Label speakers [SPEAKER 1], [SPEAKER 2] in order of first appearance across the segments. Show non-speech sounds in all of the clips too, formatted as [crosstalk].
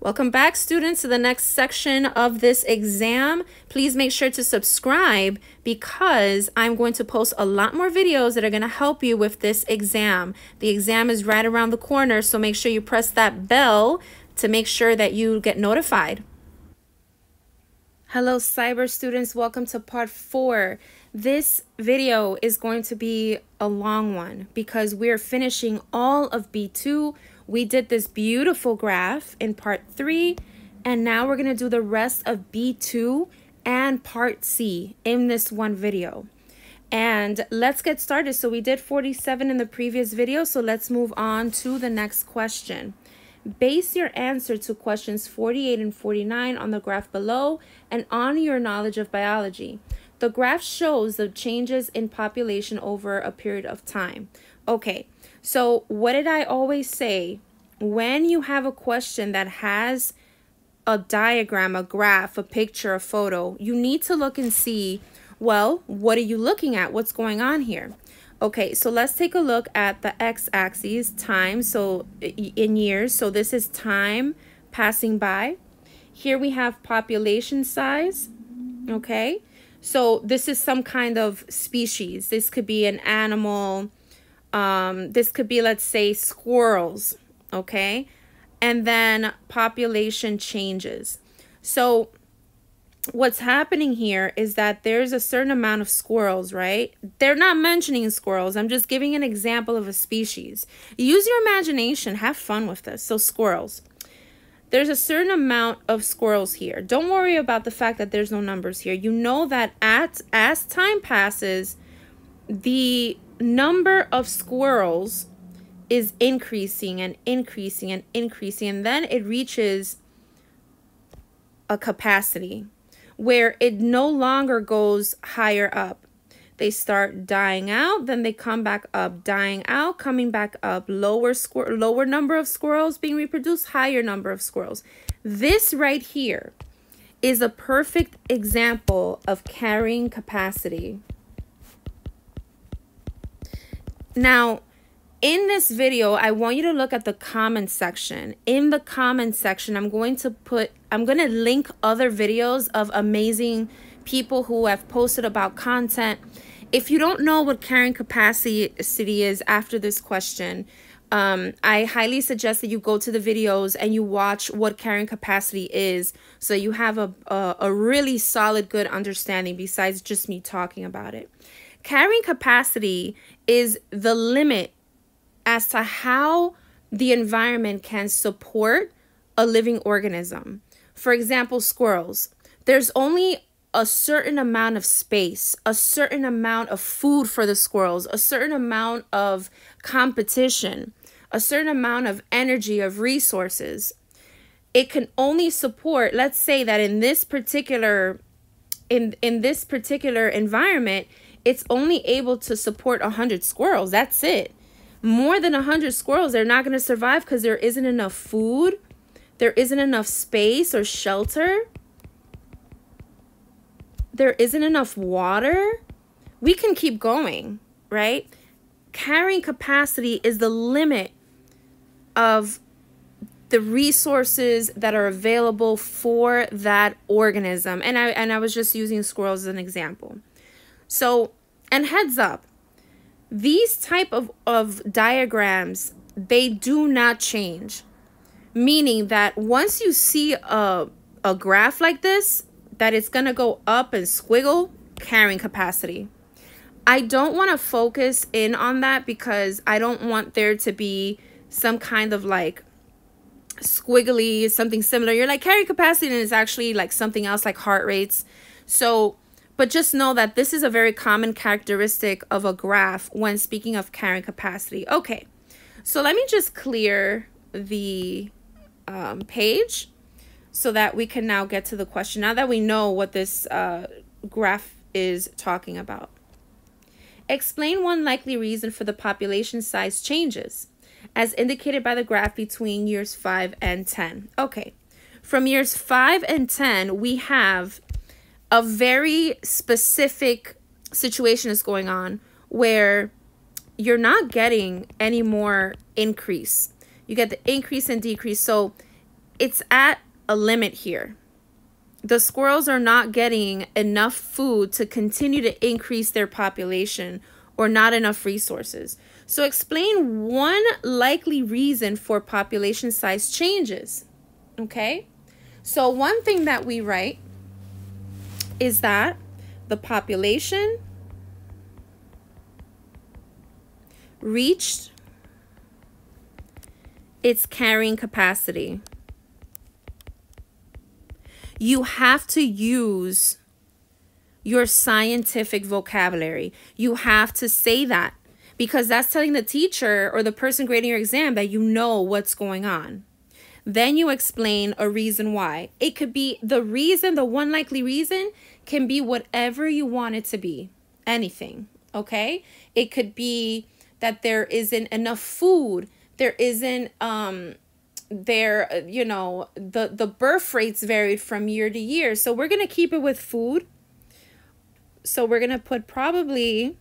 [SPEAKER 1] Welcome back, students, to the next section of this exam. Please make sure to subscribe because I'm going to post a lot more videos that are going to help you with this exam. The exam is right around the corner, so make sure you press that bell to make sure that you get notified. Hello, cyber students. Welcome to part four. This video is going to be a long one because we're finishing all of B2 we did this beautiful graph in part three, and now we're gonna do the rest of B2 and part C in this one video. And let's get started. So we did 47 in the previous video, so let's move on to the next question. Base your answer to questions 48 and 49 on the graph below and on your knowledge of biology. The graph shows the changes in population over a period of time. Okay, so, what did I always say? When you have a question that has a diagram, a graph, a picture, a photo, you need to look and see, well, what are you looking at? What's going on here? Okay, so let's take a look at the x-axis, time, so in years. So this is time passing by. Here we have population size, okay? So this is some kind of species. This could be an animal, um, this could be, let's say, squirrels, okay? And then population changes. So what's happening here is that there's a certain amount of squirrels, right? They're not mentioning squirrels. I'm just giving an example of a species. Use your imagination. Have fun with this. So squirrels. There's a certain amount of squirrels here. Don't worry about the fact that there's no numbers here. You know that at as time passes, the number of squirrels is increasing and increasing and increasing and then it reaches a capacity where it no longer goes higher up. They start dying out then they come back up dying out coming back up. Lower squir- lower number of squirrels being reproduced higher number of squirrels. This right here is a perfect example of carrying capacity now, in this video, I want you to look at the comment section. In the comment section, I'm going to put, I'm going to link other videos of amazing people who have posted about content. If you don't know what carrying capacity is after this question, um, I highly suggest that you go to the videos and you watch what carrying capacity is so you have a, a, a really solid, good understanding besides just me talking about it. Carrying capacity is the limit as to how the environment can support a living organism. For example, squirrels. There's only a certain amount of space, a certain amount of food for the squirrels, a certain amount of competition, a certain amount of energy, of resources. It can only support, let's say that in this particular in in this particular environment, it's only able to support 100 squirrels. That's it. More than 100 squirrels, they're not going to survive because there isn't enough food, there isn't enough space or shelter, there isn't enough water. We can keep going, right? Carrying capacity is the limit of the resources that are available for that organism. And I and I was just using squirrels as an example. So, and heads up, these type of, of diagrams, they do not change. Meaning that once you see a, a graph like this, that it's going to go up and squiggle, carrying capacity. I don't want to focus in on that because I don't want there to be some kind of like squiggly, something similar. You're like carrying capacity and it's actually like something else like heart rates. So but just know that this is a very common characteristic of a graph when speaking of carrying capacity. Okay, so let me just clear the um, page so that we can now get to the question. Now that we know what this uh, graph is talking about. Explain one likely reason for the population size changes as indicated by the graph between years 5 and 10. Okay, from years 5 and 10, we have a very specific situation is going on where you're not getting any more increase. You get the increase and decrease. So it's at a limit here. The squirrels are not getting enough food to continue to increase their population or not enough resources. So explain one likely reason for population size changes. Okay? So one thing that we write is that the population reached its carrying capacity. You have to use your scientific vocabulary. You have to say that because that's telling the teacher or the person grading your exam that you know what's going on. Then you explain a reason why. It could be the reason, the one likely reason can be whatever you want it to be. Anything, okay? It could be that there isn't enough food, there isn't um there you know the the birth rates varied from year to year. So we're going to keep it with food. So we're going to put probably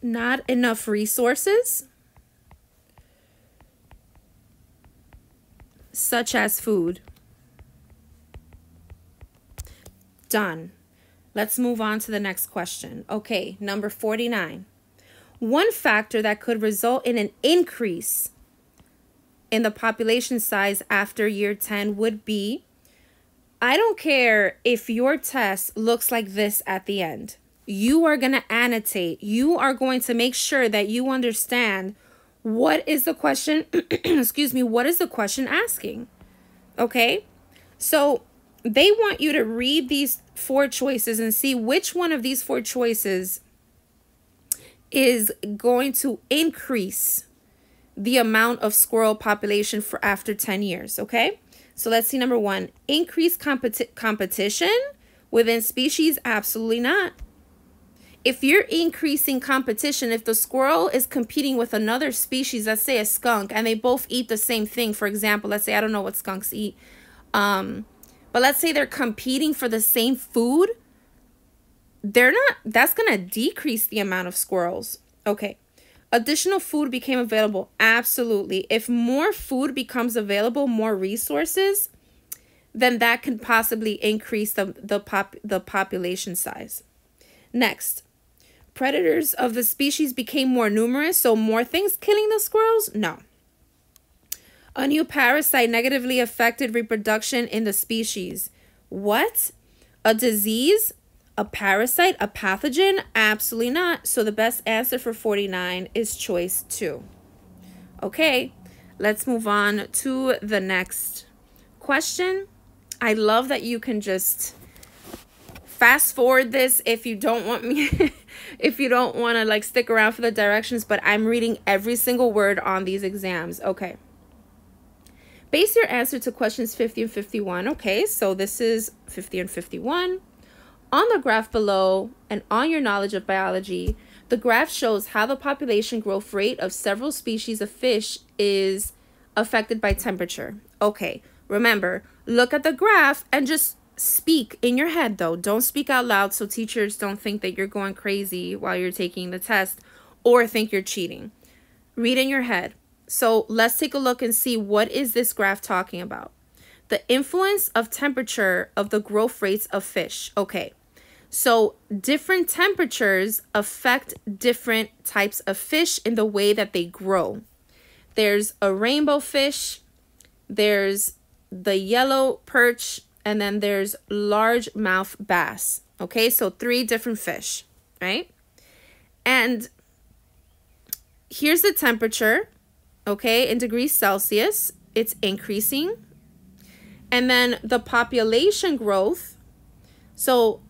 [SPEAKER 1] not enough resources such as food. Done. Let's move on to the next question. Okay, number 49. One factor that could result in an increase in the population size after year 10 would be I don't care if your test looks like this at the end. You are going to annotate. You are going to make sure that you understand what is the question, [clears throat] excuse me, what is the question asking? Okay? So they want you to read these four choices and see which one of these four choices is going to increase the amount of squirrel population for after 10 years, okay? So let's see number one, increase competi competition within species? Absolutely not if you're increasing competition, if the squirrel is competing with another species, let's say a skunk, and they both eat the same thing, for example, let's say, I don't know what skunks eat, um, but let's say they're competing for the same food, they're not, that's going to decrease the amount of squirrels. Okay. Additional food became available. Absolutely. If more food becomes available, more resources, then that can possibly increase the, the, pop, the population size. Next, predators of the species became more numerous, so more things killing the squirrels? No. A new parasite negatively affected reproduction in the species. What? A disease? A parasite? A pathogen? Absolutely not. So the best answer for 49 is choice 2. Okay, let's move on to the next question. I love that you can just fast forward this if you don't want me [laughs] if you don't want to like stick around for the directions but i'm reading every single word on these exams. Okay. Base your answer to questions 50 and 51 okay so this is 50 and 51 on the graph below and on your knowledge of biology the graph shows how the population growth rate of several species of fish is affected by temperature. Okay remember look at the graph and just speak in your head though. Don't speak out loud so teachers don't think that you're going crazy while you're taking the test or think you're cheating. Read in your head. So let's take a look and see what is this graph talking about. The influence of temperature of the growth rates of fish. Okay. So different temperatures affect different types of fish in the way that they grow. There's a rainbow fish. There's the yellow perch and then there's largemouth bass. Okay, so three different fish, right? And here's the temperature, okay, in degrees Celsius, it's increasing. And then the population growth, so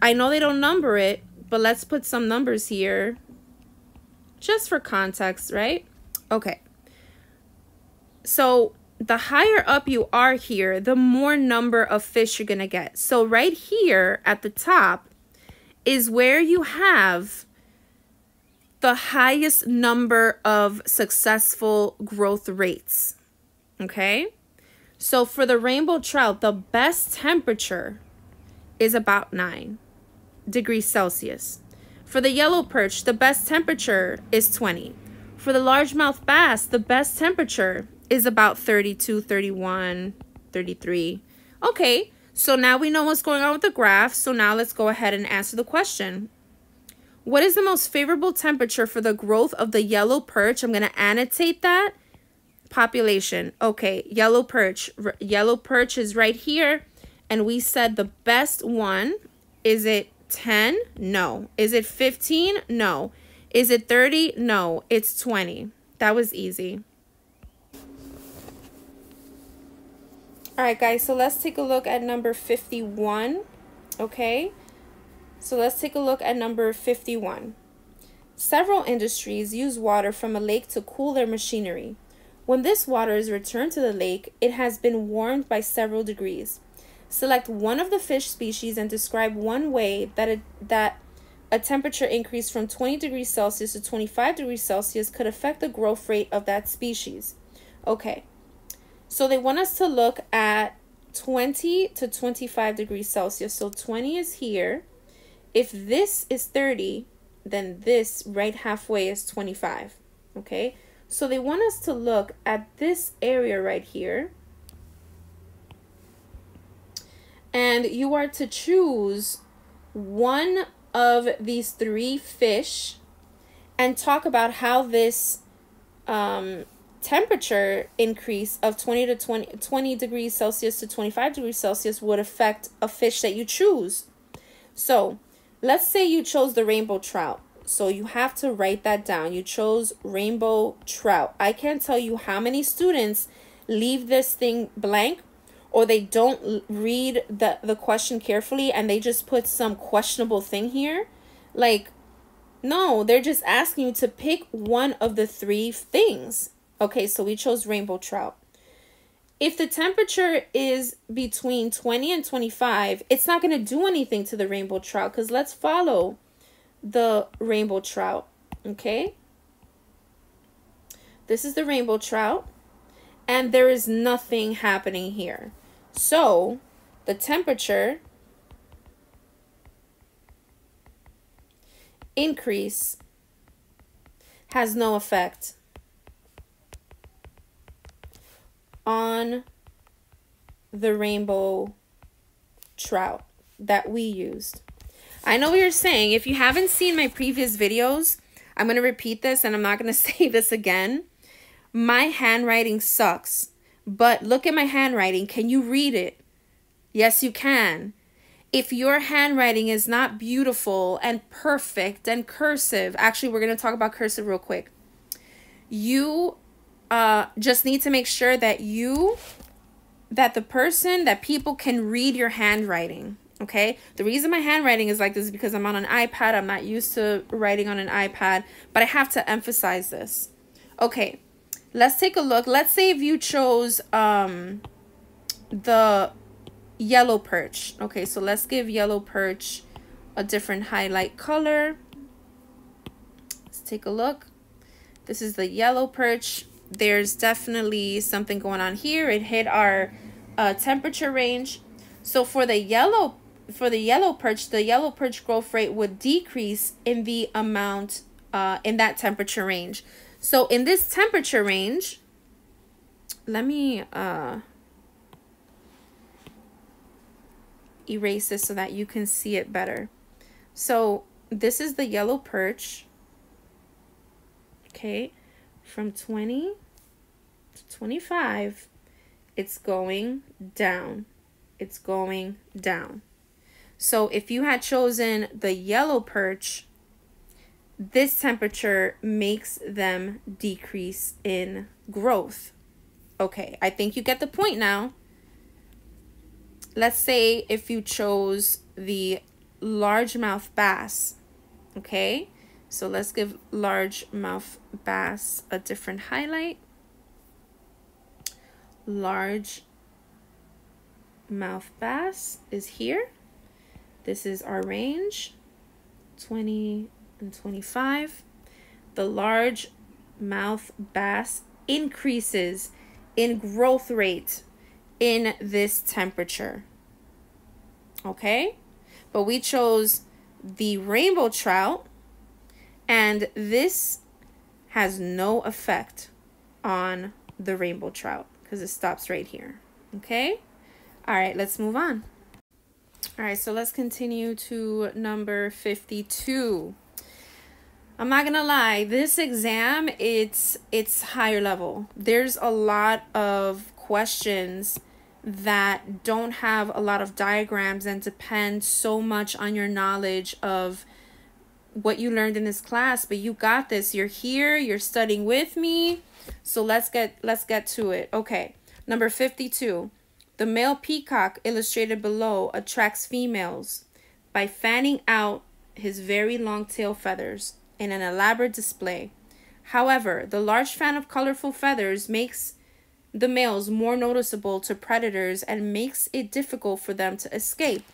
[SPEAKER 1] I know they don't number it, but let's put some numbers here just for context, right? Okay. So the higher up you are here, the more number of fish you're going to get. So right here at the top is where you have the highest number of successful growth rates. Okay? So for the rainbow trout, the best temperature is about 9 degrees Celsius. For the yellow perch, the best temperature is 20. For the largemouth bass, the best temperature is about 32, 31, 33. Okay, so now we know what's going on with the graph. So now let's go ahead and answer the question. What is the most favorable temperature for the growth of the yellow perch? I'm going to annotate that. Population. Okay, yellow perch. R yellow perch is right here. And we said the best one, is it 10? No. Is it 15? No. Is it 30? No. It's 20. That was easy. All right, guys, so let's take a look at number 51, okay? So let's take a look at number 51. Several industries use water from a lake to cool their machinery. When this water is returned to the lake, it has been warmed by several degrees. Select one of the fish species and describe one way that a, that a temperature increase from 20 degrees Celsius to 25 degrees Celsius could affect the growth rate of that species. Okay, so they want us to look at 20 to 25 degrees Celsius. So 20 is here. If this is 30, then this right halfway is 25. Okay, so they want us to look at this area right here. And you are to choose one of these three fish and talk about how this um, temperature increase of 20 to 20, 20 degrees Celsius to 25 degrees Celsius would affect a fish that you choose. So let's say you chose the rainbow trout. So you have to write that down. You chose rainbow trout. I can't tell you how many students leave this thing blank or they don't read the, the question carefully and they just put some questionable thing here. Like, no, they're just asking you to pick one of the three things. Okay, so we chose rainbow trout. If the temperature is between 20 and 25, it's not going to do anything to the rainbow trout because let's follow the rainbow trout. Okay? This is the rainbow trout. And there is nothing happening here. So, the temperature increase has no effect on the rainbow trout that we used. I know what you're saying. If you haven't seen my previous videos, I'm going to repeat this and I'm not going [laughs] to say this again. My handwriting sucks, but look at my handwriting. Can you read it? Yes, you can. If your handwriting is not beautiful and perfect and cursive, actually, we're going to talk about cursive real quick. You uh, just need to make sure that you, that the person, that people can read your handwriting. Okay. The reason my handwriting is like this is because I'm on an iPad. I'm not used to writing on an iPad, but I have to emphasize this. Okay. Let's take a look. Let's say if you chose um, the yellow perch. Okay. So let's give yellow perch a different highlight color. Let's take a look. This is the yellow perch there's definitely something going on here. It hit our uh, temperature range. So for the yellow for the yellow perch, the yellow perch growth rate would decrease in the amount uh, in that temperature range. So in this temperature range, let me uh, erase this so that you can see it better. So this is the yellow perch. Okay from 20 to 25, it's going down. It's going down. So if you had chosen the yellow perch, this temperature makes them decrease in growth. Okay, I think you get the point now. Let's say if you chose the largemouth bass, okay? So let's give large mouth bass a different highlight. Large mouth bass is here. This is our range, 20 and 25. The large mouth bass increases in growth rate in this temperature. Okay? But we chose the rainbow trout and this has no effect on the rainbow trout because it stops right here. Okay? All right, let's move on. All right, so let's continue to number 52. I'm not going to lie, this exam it's it's higher level. There's a lot of questions that don't have a lot of diagrams and depend so much on your knowledge of what you learned in this class, but you got this. You're here, you're studying with me. So let's get let's get to it. Okay. Number 52. The male peacock illustrated below attracts females by fanning out his very long tail feathers in an elaborate display. However, the large fan of colorful feathers makes the males more noticeable to predators and makes it difficult for them to escape.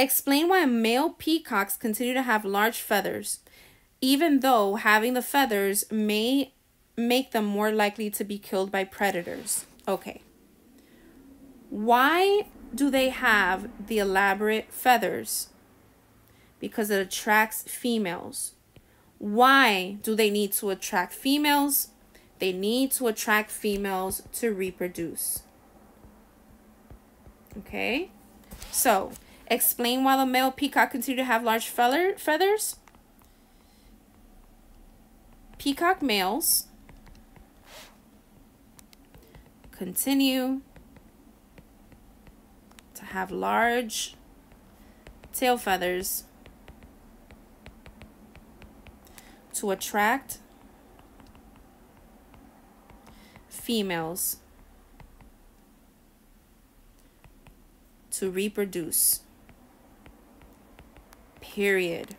[SPEAKER 1] Explain why male peacocks continue to have large feathers, even though having the feathers may make them more likely to be killed by predators. Okay. Why do they have the elaborate feathers? Because it attracts females. Why do they need to attract females? They need to attract females to reproduce. Okay? So, explain why the male peacock continue to have large feather feathers. Peacock males continue to have large tail feathers to attract females to reproduce. Period.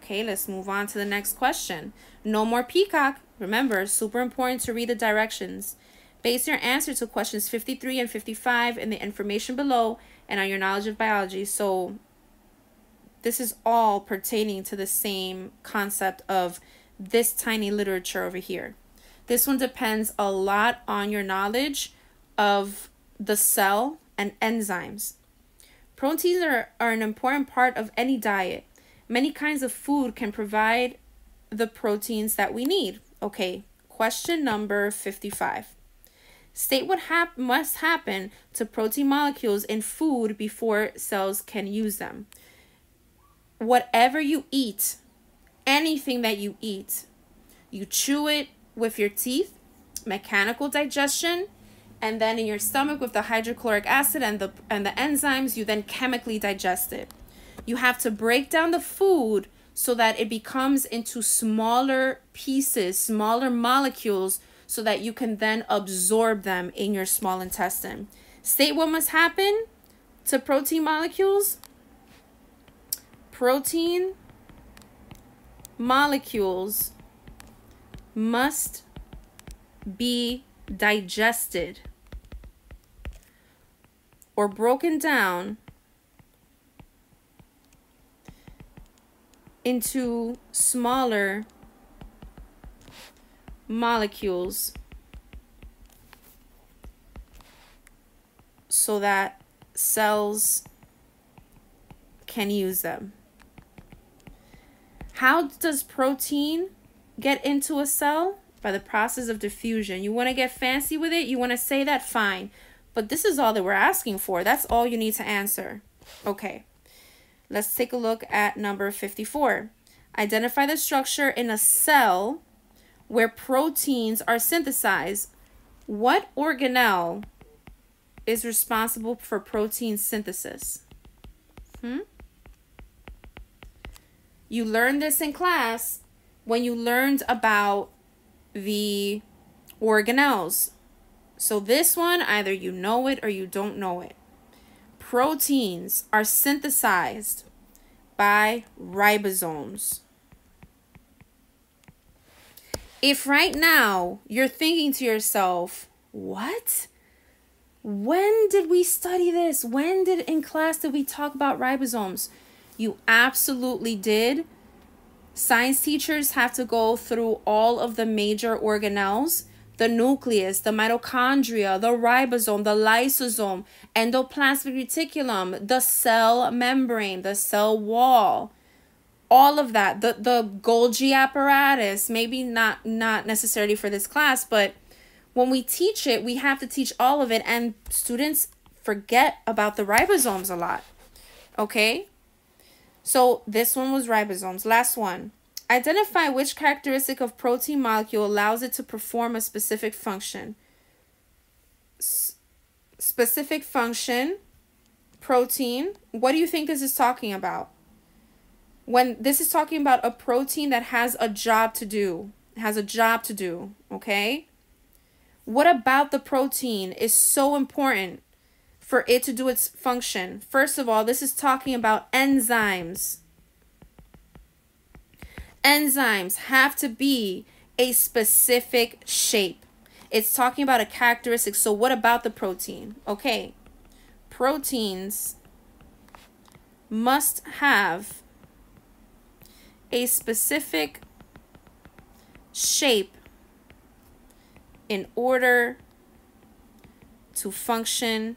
[SPEAKER 1] Okay, let's move on to the next question. No more peacock. Remember, super important to read the directions. Base your answer to questions 53 and 55 in the information below and on your knowledge of biology. So this is all pertaining to the same concept of this tiny literature over here. This one depends a lot on your knowledge of the cell and enzymes. Proteins are, are an important part of any diet. Many kinds of food can provide the proteins that we need. Okay, question number 55. State what hap- must happen to protein molecules in food before cells can use them. Whatever you eat, anything that you eat, you chew it with your teeth, mechanical digestion, and then in your stomach with the hydrochloric acid and the and the enzymes, you then chemically digest it. You have to break down the food so that it becomes into smaller pieces, smaller molecules so that you can then absorb them in your small intestine. State what must happen to protein molecules. Protein molecules must be digested or broken down into smaller molecules so that cells can use them. How does protein get into a cell? By the process of diffusion. You want to get fancy with it? You want to say that? Fine. But this is all that we're asking for. That's all you need to answer. Okay. Let's take a look at number 54. Identify the structure in a cell where proteins are synthesized, what organelle is responsible for protein synthesis? Hmm? You learned this in class when you learned about the organelles. So this one, either you know it or you don't know it. Proteins are synthesized by ribosomes. If right now you're thinking to yourself, what? When did we study this? When did in class did we talk about ribosomes? You absolutely did. Science teachers have to go through all of the major organelles the nucleus, the mitochondria, the ribosome, the lysosome, endoplasmic reticulum, the cell membrane, the cell wall, all of that the the golgi apparatus maybe not not necessarily for this class but when we teach it, we have to teach all of it, and students forget about the ribosomes a lot. Okay? So this one was ribosomes. Last one. Identify which characteristic of protein molecule allows it to perform a specific function. S specific function, protein. What do you think this is talking about? When this is talking about a protein that has a job to do, has a job to do, okay? What about the protein is so important for it to do its function? First of all, this is talking about enzymes. Enzymes have to be a specific shape. It's talking about a characteristic. So, what about the protein? Okay, proteins must have a specific shape in order to function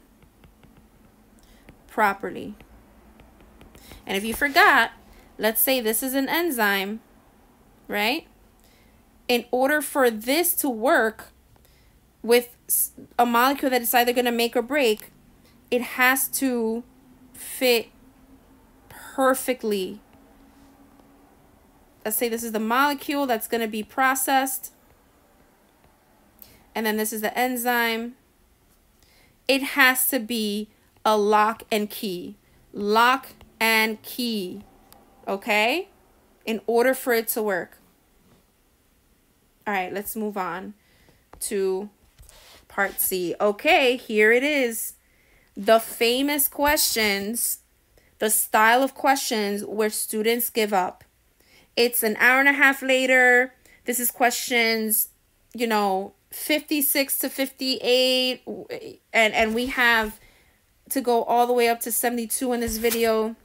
[SPEAKER 1] properly. And if you forgot, let's say this is an enzyme, right? In order for this to work with a molecule that is either going to make or break, it has to fit perfectly. Let's say this is the molecule that's going to be processed and then this is the enzyme. It has to be a lock and key. Lock and key. Okay? In order for it to work. All right, let's move on to part C. Okay, here it is. The famous questions, the style of questions where students give up. It's an hour and a half later. This is questions, you know, 56 to 58 and and we have to go all the way up to 72 in this video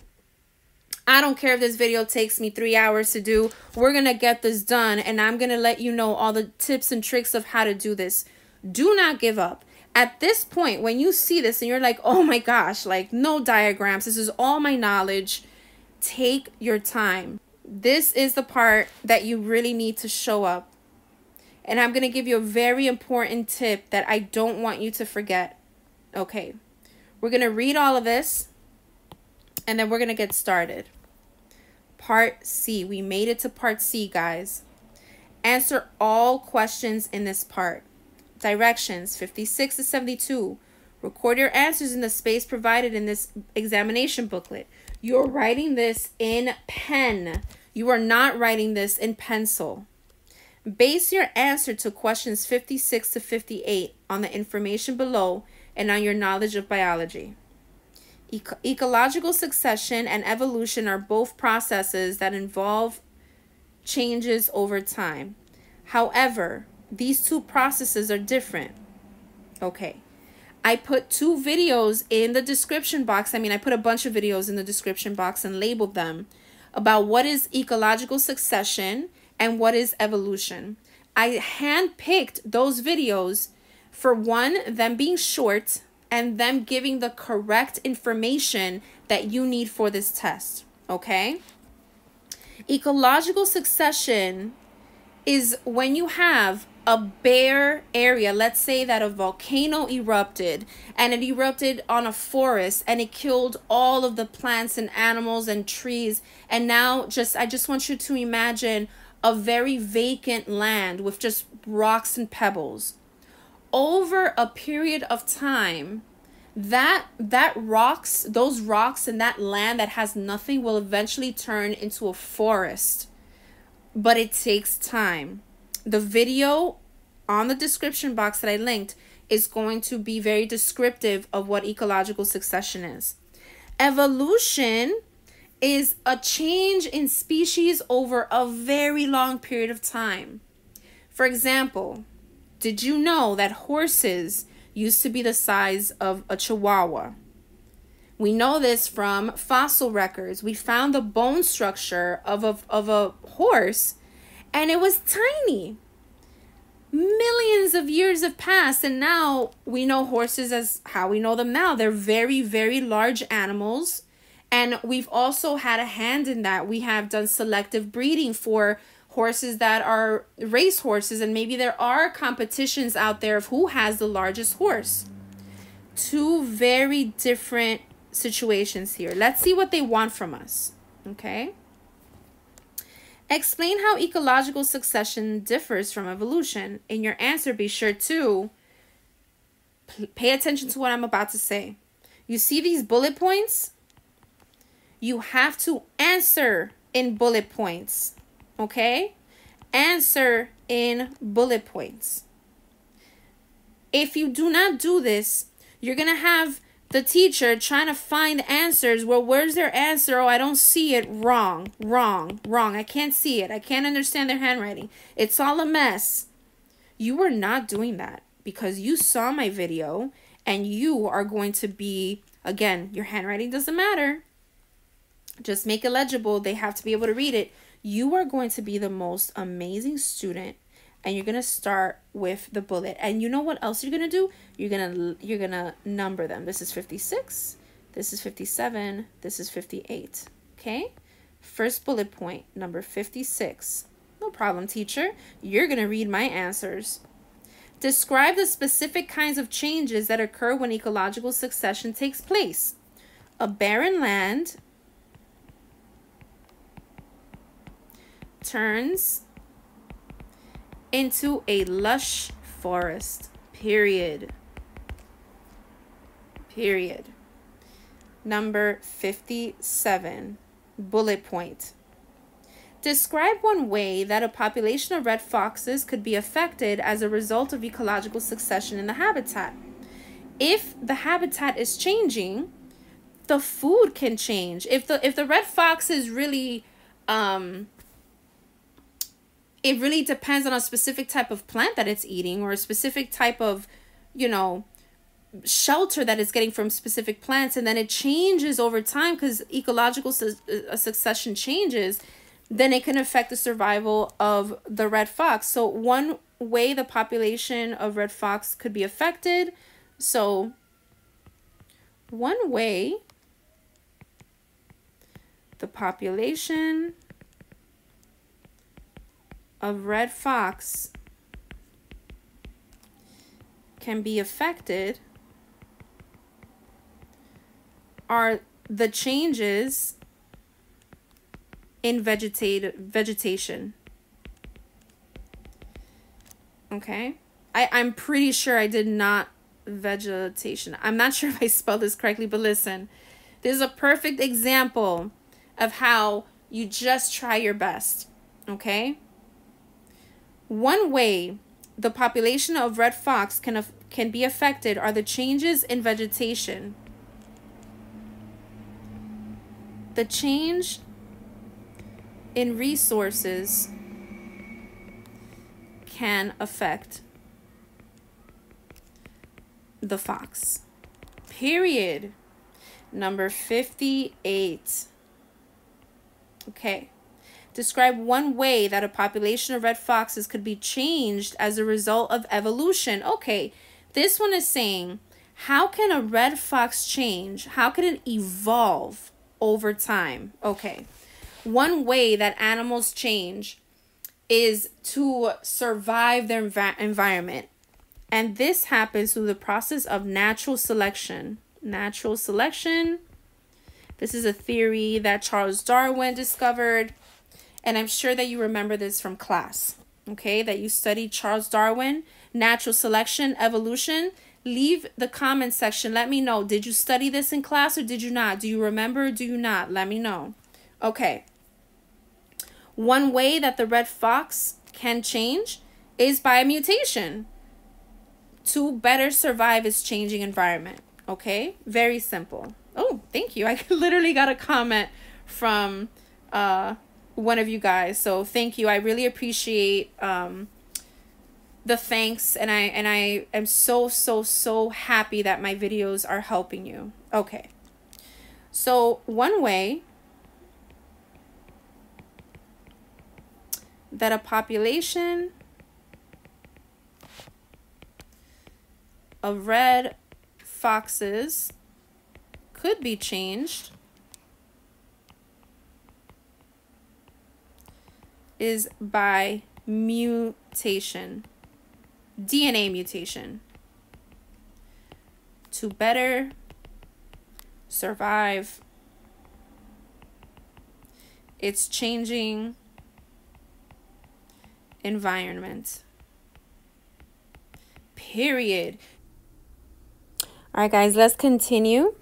[SPEAKER 1] I don't care if this video takes me three hours to do. We're going to get this done. And I'm going to let you know all the tips and tricks of how to do this. Do not give up. At this point, when you see this and you're like, oh my gosh, like no diagrams. This is all my knowledge. Take your time. This is the part that you really need to show up. And I'm going to give you a very important tip that I don't want you to forget. Okay. We're going to read all of this and then we're going to get started. Part C. We made it to part C, guys. Answer all questions in this part. Directions 56 to 72. Record your answers in the space provided in this examination booklet. You're writing this in pen. You are not writing this in pencil. Base your answer to questions 56 to 58 on the information below and on your knowledge of biology. Eco ecological succession and evolution are both processes that involve changes over time. However, these two processes are different. Okay. I put two videos in the description box. I mean, I put a bunch of videos in the description box and labeled them about what is ecological succession and what is evolution. I handpicked those videos for one, them being short and them giving the correct information that you need for this test. Okay? Ecological succession is when you have a bare area, let's say that a volcano erupted and it erupted on a forest and it killed all of the plants and animals and trees. And now just I just want you to imagine a very vacant land with just rocks and pebbles. Over a period of time, that that rocks, those rocks and that land that has nothing will eventually turn into a forest. But it takes time. The video on the description box that I linked is going to be very descriptive of what ecological succession is. Evolution is a change in species over a very long period of time. For example, did you know that horses used to be the size of a chihuahua? We know this from fossil records. We found the bone structure of a, of a horse and it was tiny. Millions of years have passed, and now we know horses as how we know them now. They're very, very large animals and we've also had a hand in that. We have done selective breeding for horses that are race horses, and maybe there are competitions out there of who has the largest horse. Two very different situations here. Let's see what they want from us. Okay. Explain how ecological succession differs from evolution. In your answer, be sure to pay attention to what I'm about to say. You see these bullet points? You have to answer in bullet points. Okay? Answer in bullet points. If you do not do this, you're going to have the teacher trying to find answers. Well, where's their answer? Oh, I don't see it. Wrong, wrong, wrong. I can't see it. I can't understand their handwriting. It's all a mess. You are not doing that because you saw my video and you are going to be, again, your handwriting doesn't matter. Just make it legible. They have to be able to read it. You are going to be the most amazing student and you're going to start with the bullet. And you know what else you're going to do? You're going to you're going to number them. This is 56, this is 57, this is 58. Okay? First bullet point, number 56. No problem, teacher. You're going to read my answers. Describe the specific kinds of changes that occur when ecological succession takes place. A barren land turns into a lush forest. Period. Period. Number 57. Bullet point. Describe one way that a population of red foxes could be affected as a result of ecological succession in the habitat. If the habitat is changing, the food can change. If the if the red fox is really um it really depends on a specific type of plant that it's eating or a specific type of, you know, shelter that it's getting from specific plants and then it changes over time because ecological su- uh, succession changes then it can affect the survival of the red fox. So one way the population of red fox could be affected, so one way the population of red fox can be affected are the changes in vegetate vegetation. Okay. I, I'm pretty sure I did not vegetation. I'm not [laughs] sure if I spelled this correctly, but listen. This is a perfect example of how you just try your best. Okay? One way the population of red fox can can be affected are the changes in vegetation. The change in resources can affect the fox. Period. Number 58. Okay. Describe one way that a population of red foxes could be changed as a result of evolution. Okay. This one is saying, how can a red fox change? How can it evolve over time? Okay. One way that animals change is to survive their env- environment. And this happens through the process of natural selection. Natural selection. This is a theory that Charles Darwin discovered. And I'm sure that you remember this from class. Okay, that you studied Charles Darwin, natural selection, evolution. Leave the comment section. Let me know. Did you study this in class or did you not? Do you remember or do you not? Let me know. Okay. One way that the red fox can change is by a mutation to better survive its changing environment. Okay? Very simple. Oh, thank you. [laughs] I literally got a comment from uh, one of you guys. So thank you. I really appreciate um, the thanks and I and I am so so so happy that my videos are helping you. Okay. So one way that a population of red foxes could be changed is by mutation, DNA mutation, to better survive. It's changing environment. Period. All right, guys, let's continue.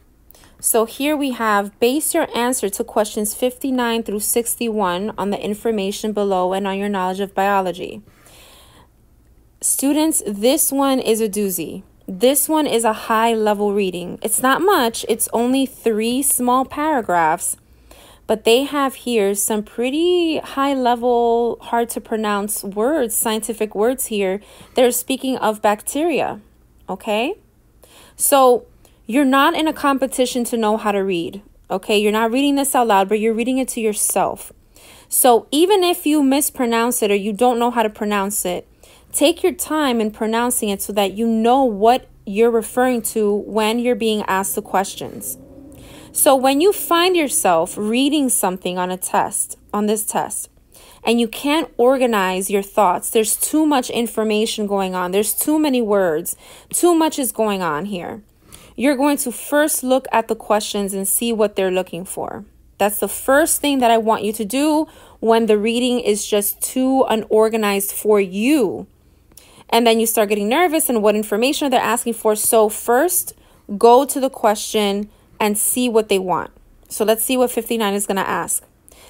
[SPEAKER 1] So here we have base your answer to questions 59 through 61 on the information below and on your knowledge of biology. Students, this one is a doozy. This one is a high level reading. It's not much, it's only three small paragraphs, but they have here some pretty high level, hard to pronounce words, scientific words here. They're speaking of bacteria, okay? So you're not in a competition to know how to read, okay? You're not reading this out loud, but you're reading it to yourself. So even if you mispronounce it or you don't know how to pronounce it, Take your time in pronouncing it so that you know what you're referring to when you're being asked the questions. So when you find yourself reading something on a test, on this test, and you can't organize your thoughts, there's too much information going on, there's too many words, too much is going on here. You're going to first look at the questions and see what they're looking for. That's the first thing that I want you to do when the reading is just too unorganized for you and then you start getting nervous and what information are they're asking for. So, first, go to the question and see what they want. So, let's see what 59 is going to ask.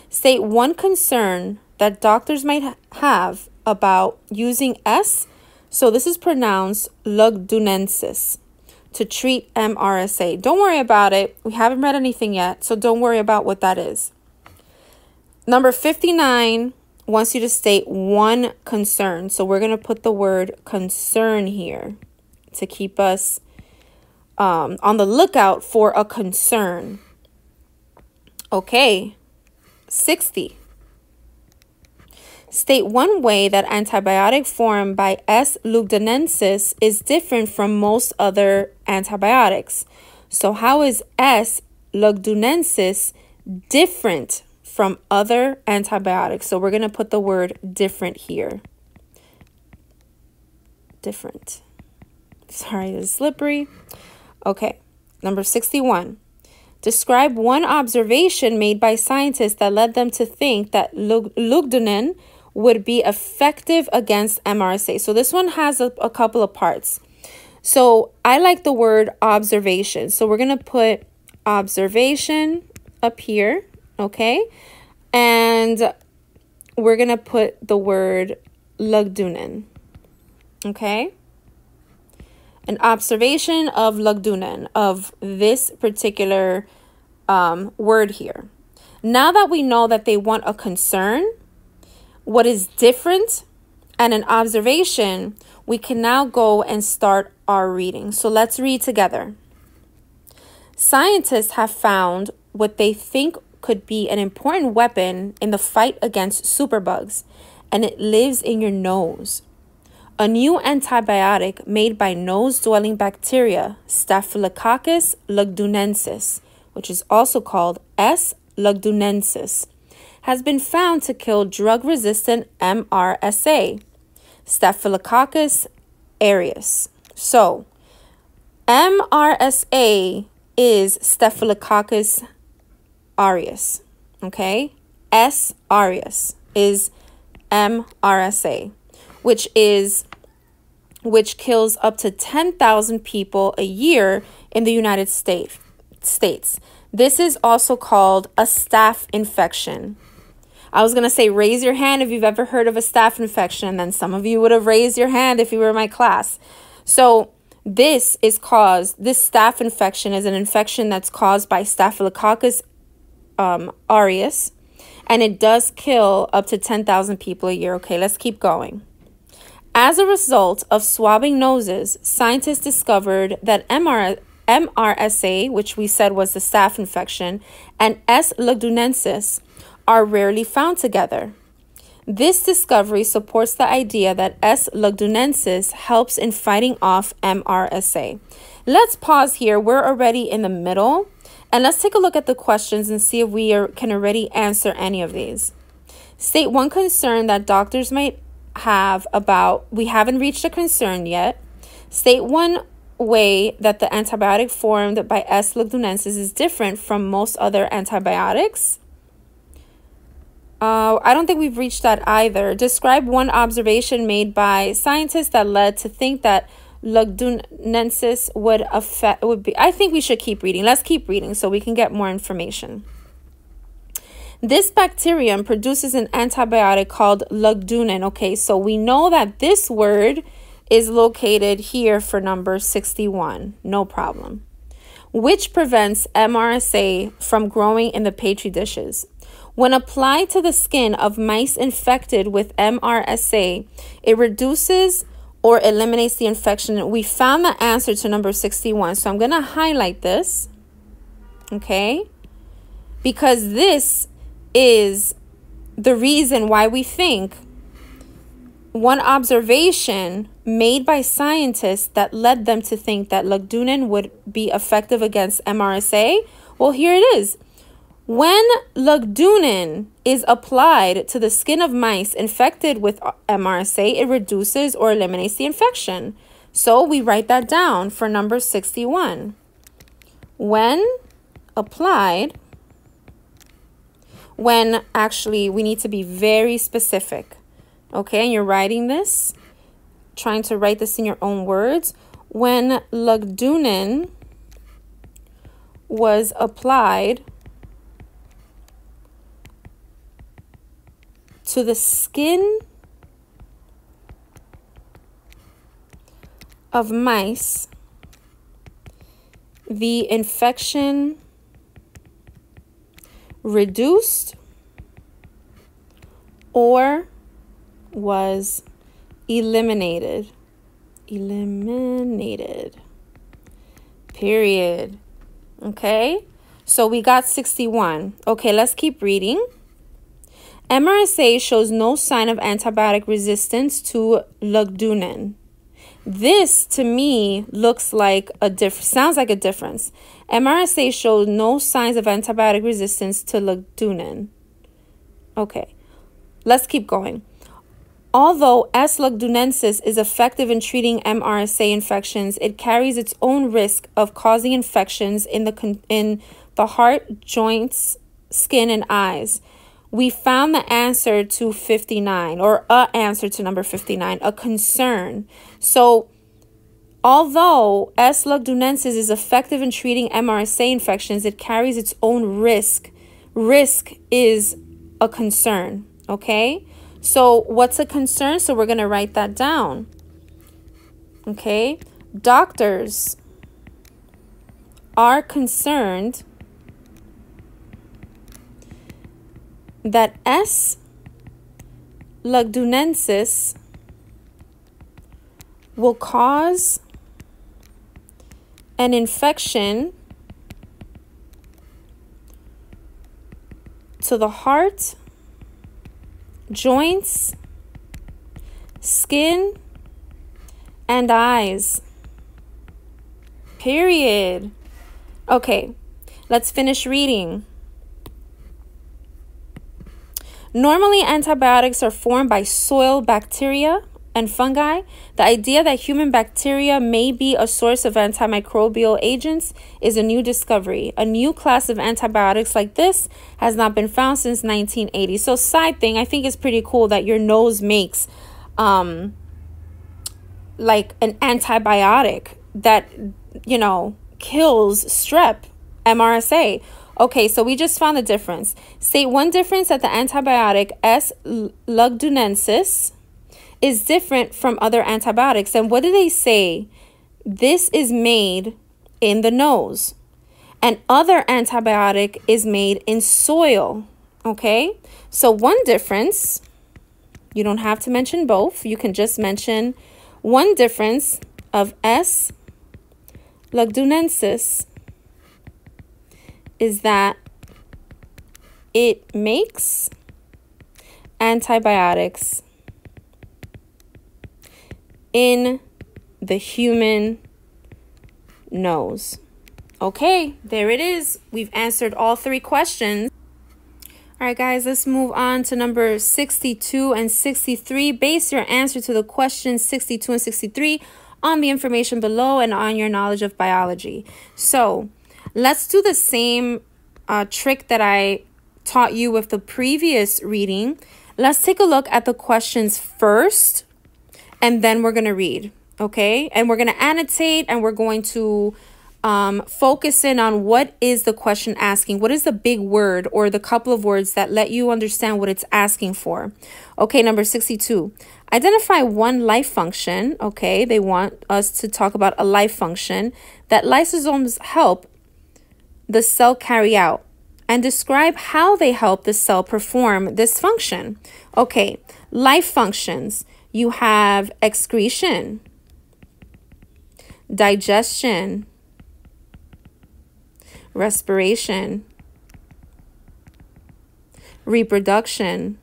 [SPEAKER 1] State one concern that doctors might have about using S. So, this is pronounced lugdunensis to treat MRSA. Don't worry about it. We haven't read anything yet, so don't worry about what that is. Number 59 wants you to state one concern. So we're going to put the word concern here to keep us um, on the lookout for a concern. Okay, 60. State one way that antibiotic formed by S. lugdunensis is different from most other antibiotics. So, how is S. lugdunensis different from other antibiotics. So we're going to put the word different here. Different. Sorry, it's slippery. Okay, number 61. Describe one observation made by scientists that led them to think that lugdunin would be effective against MRSA. So this one has a, a couple of parts. So I like the word observation. So we're going to put observation up here okay? And we're going to put the word lugdunin, okay? An observation of lugdunin, of this particular um, word here. Now that we know that they want a concern, what is different, and an observation, we can now go and start our reading. So let's read together. Scientists have found what they think could be an important weapon in the fight against superbugs, and it lives in your nose. A new antibiotic made by nose dwelling bacteria, Staphylococcus lugdunensis, which is also called S. lugdunensis, has been found to kill drug resistant MRSA, Staphylococcus aureus. So, MRSA is Staphylococcus aureus. Okay? S. aureus is MRSA, which is which kills up to 10,000 people a year in the United States. States. This is also called a staph infection. I was going to say raise your hand if you've ever heard of a staph infection, and then some of you would have raised your hand if you were in my class. So, this is caused, this staph infection is an infection that's caused by Staphylococcus um, aureus, and it does kill up to 10,000 people a year. Okay, let's keep going. As a result of swabbing noses, scientists discovered that MR, MRSA, which we said was the staph infection, and S. lugdunensis are rarely found together. This discovery supports the idea that S. lugdunensis helps in fighting off MRSA. Let's pause here. We're already in the middle and let's take a look at the questions and see if we are, can already answer any of these. State one concern that doctors might have about, we haven't reached a concern yet. State one way that the antibiotic formed by S. lugdunensis is different from most other antibiotics. Uh, I don't think we've reached that either. Describe one observation made by scientists that led to think that lugdunensis would affect would be. I think we should keep reading. Let's keep reading so we can get more information. This bacterium produces an antibiotic called lugdunin. Okay, so we know that this word is located here for number 61. No problem. Which prevents MRSA from growing in the petri dishes. When applied to the skin of mice infected with MRSA, it reduces or eliminates the infection. We found the answer to number 61. So I'm going to highlight this. Okay? Because this is the reason why we think one observation made by scientists that led them to think that lugdunin would be effective against MRSA. Well, here it is. When lugdunin is applied to the skin of mice infected with MRSA, it reduces or eliminates the infection. So we write that down for number 61. When applied, when actually we need to be very specific. Okay, and you're writing this, trying to write this in your own words. When lugdunin was applied to the skin of mice, the infection reduced or was eliminated. Eliminated. Period. Okay? So we got 61. Okay, let's keep reading. MRSA shows no sign of antibiotic resistance to lugdunin. This to me looks like a diff sounds like a difference. MRSA showed no signs of antibiotic resistance to lugdunin. Okay, let's keep going. Although S. lugdunensis is effective in treating MRSA infections, it carries its own risk of causing infections in the in the heart, joints, skin, and eyes we found the answer to 59 or a answer to number 59 a concern. So although s. lugdunensis is effective in treating mrsa infections it carries its own risk. Risk is a concern okay? So what's a concern? So we're going to write that down okay? Doctors are concerned that S. lugdunensis will cause an infection to the heart, joints, skin, and eyes. Period. Okay, let's finish reading. Normally, antibiotics are formed by soil bacteria and fungi. The idea that human bacteria may be a source of antimicrobial agents is a new discovery. A new class of antibiotics like this has not been found since 1980. So, side thing, I think it's pretty cool that your nose makes um, like an antibiotic that, you know, kills strep, MRSA Okay, so we just found the difference. State one difference that the antibiotic S. lugdunensis is different from other antibiotics. And what do they say? This is made in the nose. And other antibiotic is made in soil. Okay, so one difference, you don't have to mention both. You can just mention one difference of S. lugdunensis is that it makes antibiotics in the human nose. Okay, there it is. We've answered all three questions. All right, guys, let's move on to number 62 and 63. Base your answer to the questions 62 and 63 on the information below and on your knowledge of biology. So let's do the same uh, trick that I taught you with the previous reading. Let's take a look at the questions first, and then we're going to read, okay? And we're going to annotate, and we're going to um, focus in on what is the question asking. What is the big word or the couple of words that let you understand what it's asking for? Okay, number 62. Identify one life function. Okay, they want us to talk about a life function that lysosomes help the cell carry out and describe how they help the cell perform this function. Okay, life functions. You have excretion, digestion, respiration, reproduction,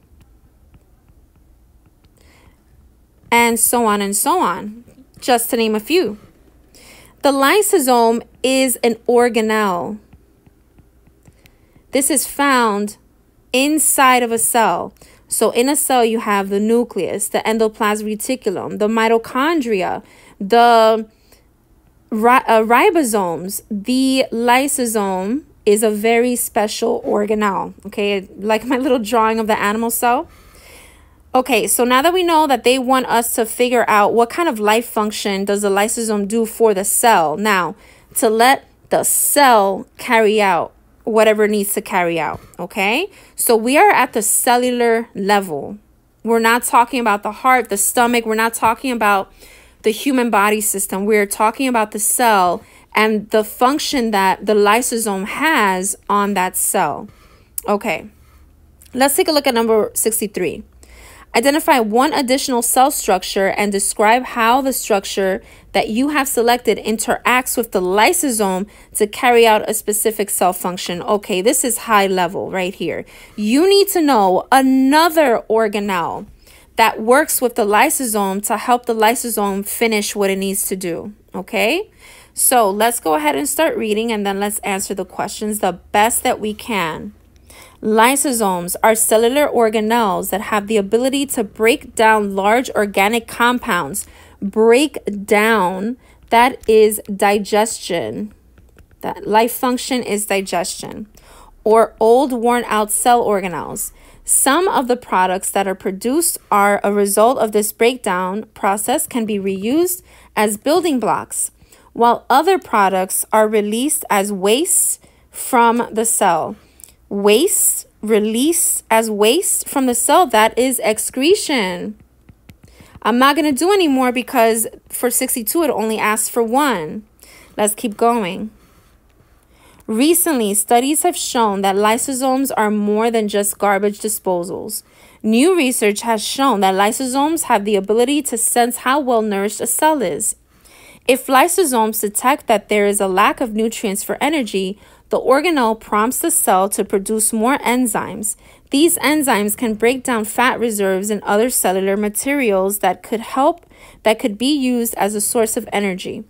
[SPEAKER 1] and so on and so on, just to name a few. The lysosome is an organelle. This is found inside of a cell. So, in a cell, you have the nucleus, the endoplasmic reticulum, the mitochondria, the uh, ribosomes, the lysosome is a very special organelle. Okay, like my little drawing of the animal cell. Okay, so now that we know that they want us to figure out what kind of life function does the lysosome do for the cell. Now, to let the cell carry out whatever needs to carry out. Okay, so we are at the cellular level. We're not talking about the heart, the stomach. We're not talking about the human body system. We're talking about the cell and the function that the lysosome has on that cell. Okay, let's take a look at number 63. Identify one additional cell structure and describe how the structure that you have selected interacts with the lysosome to carry out a specific cell function. Okay, this is high level right here. You need to know another organelle that works with the lysosome to help the lysosome finish what it needs to do. Okay? So let's go ahead and start reading and then let's answer the questions the best that we can. Lysosomes are cellular organelles that have the ability to break down large organic compounds. Break down, that is digestion. That life function is digestion. Or old, worn out cell organelles. Some of the products that are produced are a result of this breakdown process can be reused as building blocks, while other products are released as waste from the cell. Waste release as waste from the cell, that is excretion. I'm not going to do any more because for 62 it only asks for one. Let's keep going. Recently, studies have shown that lysosomes are more than just garbage disposals. New research has shown that lysosomes have the ability to sense how well nourished a cell is. If lysosomes detect that there is a lack of nutrients for energy, the organelle prompts the cell to produce more enzymes. These enzymes can break down fat reserves and other cellular materials that could help that could be used as a source of energy.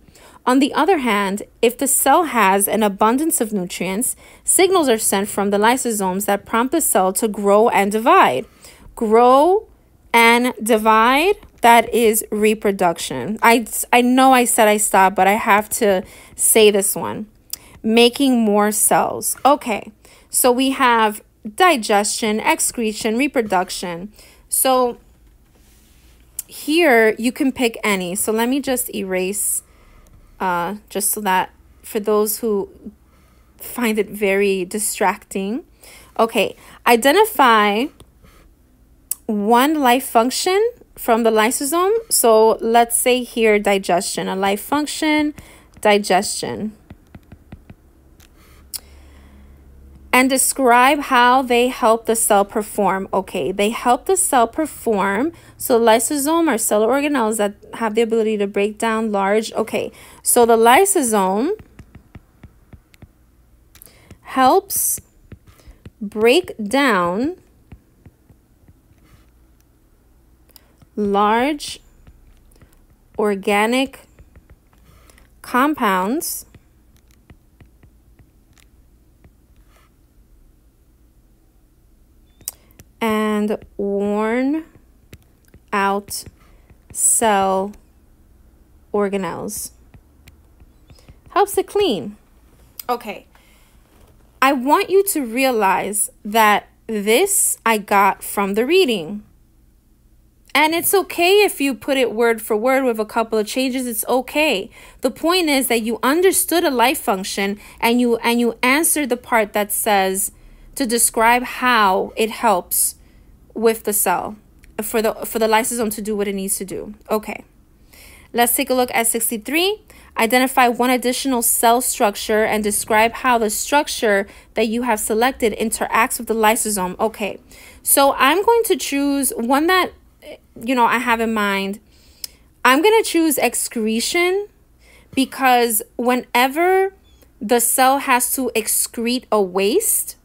[SPEAKER 1] On the other hand, if the cell has an abundance of nutrients, signals are sent from the lysosomes that prompt the cell to grow and divide. Grow and divide, that is reproduction. I, I know I said I stopped, but I have to say this one. Making more cells. Okay, so we have digestion, excretion, reproduction. So here you can pick any. So let me just erase uh, just so that for those who find it very distracting. Okay, identify one life function from the lysosome. So let's say here digestion, a life function, digestion. And describe how they help the cell perform. Okay, they help the cell perform. So lysosome are cell organelles that have the ability to break down large. Okay, so the lysosome helps break down large organic compounds and worn out cell organelles. Helps it clean. Okay. I want you to realize that this I got from the reading. And it's okay if you put it word for word with a couple of changes. It's okay. The point is that you understood a life function and you and you answered the part that says to describe how it helps with the cell for the for the lysosome to do what it needs to do. Okay. Let's take a look at 63. Identify one additional cell structure and describe how the structure that you have selected interacts with the lysosome. Okay, so I'm going to choose one that you know, I have in mind, I'm going to choose excretion because whenever the cell has to excrete a waste,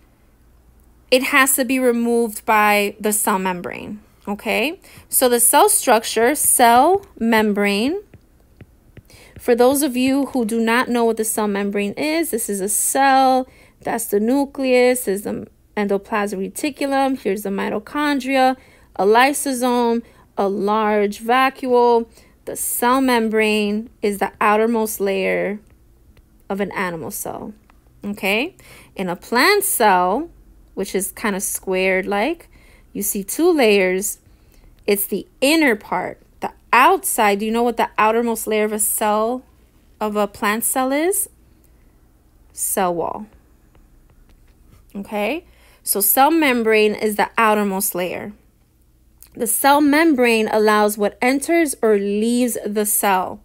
[SPEAKER 1] it has to be removed by the cell membrane. Okay, so the cell structure, cell membrane. For those of you who do not know what the cell membrane is, this is a cell. That's the nucleus, is the endoplasmic reticulum. Here's the mitochondria, a lysosome, a large vacuole. The cell membrane is the outermost layer of an animal cell. Okay? In a plant cell, which is kind of squared like, you see two layers. It's the inner part. The outside, do you know what the outermost layer of a cell of a plant cell is? Cell wall. Okay? So cell membrane is the outermost layer. The cell membrane allows what enters or leaves the cell.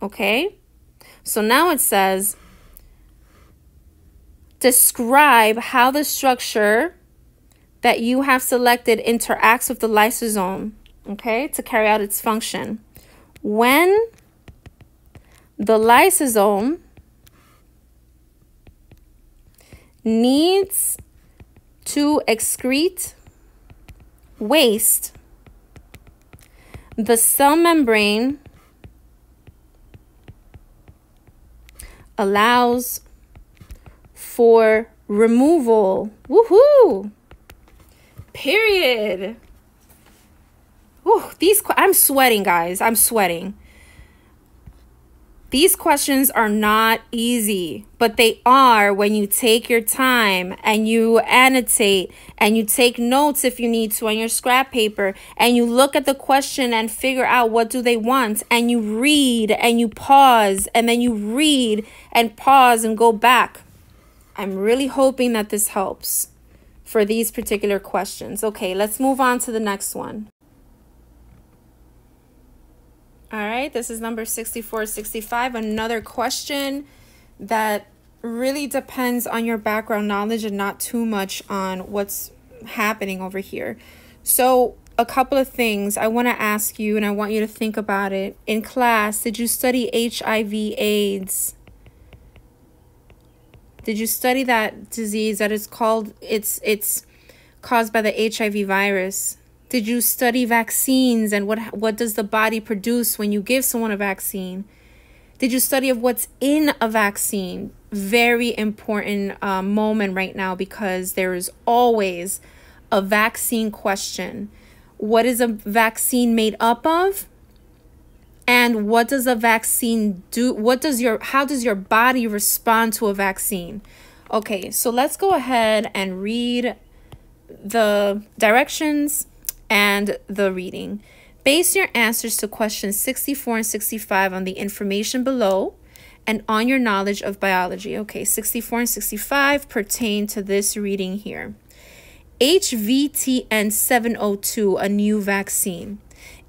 [SPEAKER 1] Okay? So now it says describe how the structure that you have selected interacts with the lysosome, okay, to carry out its function. When the lysosome needs to excrete waste, the cell membrane allows for removal. Woohoo! Period. Ooh, these I'm sweating, guys. I'm sweating. These questions are not easy, but they are when you take your time and you annotate and you take notes if you need to on your scrap paper and you look at the question and figure out what do they want and you read and you pause and then you read and pause and go back. I'm really hoping that this helps for these particular questions. Okay, let's move on to the next one. All right, this is number 6465. Another question that really depends on your background knowledge and not too much on what's happening over here. So, a couple of things I want to ask you and I want you to think about it. In class, did you study HIV AIDS? Did you study that disease that is called it's it's caused by the HIV virus? Did you study vaccines and what what does the body produce when you give someone a vaccine? Did you study of what's in a vaccine? Very important uh, moment right now because there is always a vaccine question. What is a vaccine made up of? And what does a vaccine do? What does your how does your body respond to a vaccine? Okay, so let's go ahead and read the directions and the reading. Base your answers to questions 64 and 65 on the information below and on your knowledge of biology. Okay, 64 and 65 pertain to this reading here. HVTN 702, a new vaccine.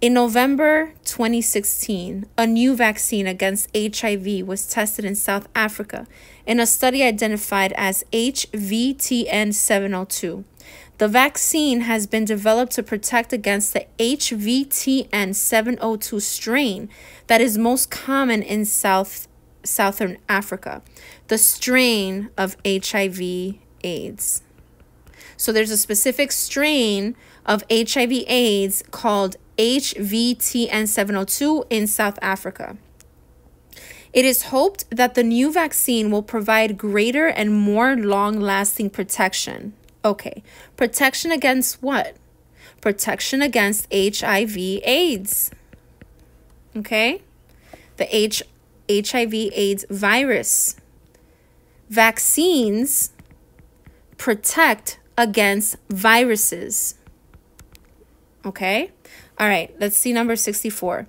[SPEAKER 1] In November 2016, a new vaccine against HIV was tested in South Africa in a study identified as HVTN 702. The vaccine has been developed to protect against the HVTN 702 strain that is most common in South Southern Africa, the strain of HIV AIDS. So there's a specific strain of HIV AIDS called HVTN 702 in South Africa. It is hoped that the new vaccine will provide greater and more long lasting protection Okay. Protection against what? protection against HIV AIDS. Okay? The H HIV AIDS virus. Vaccines protect against viruses. Okay? All right, let's see number 64.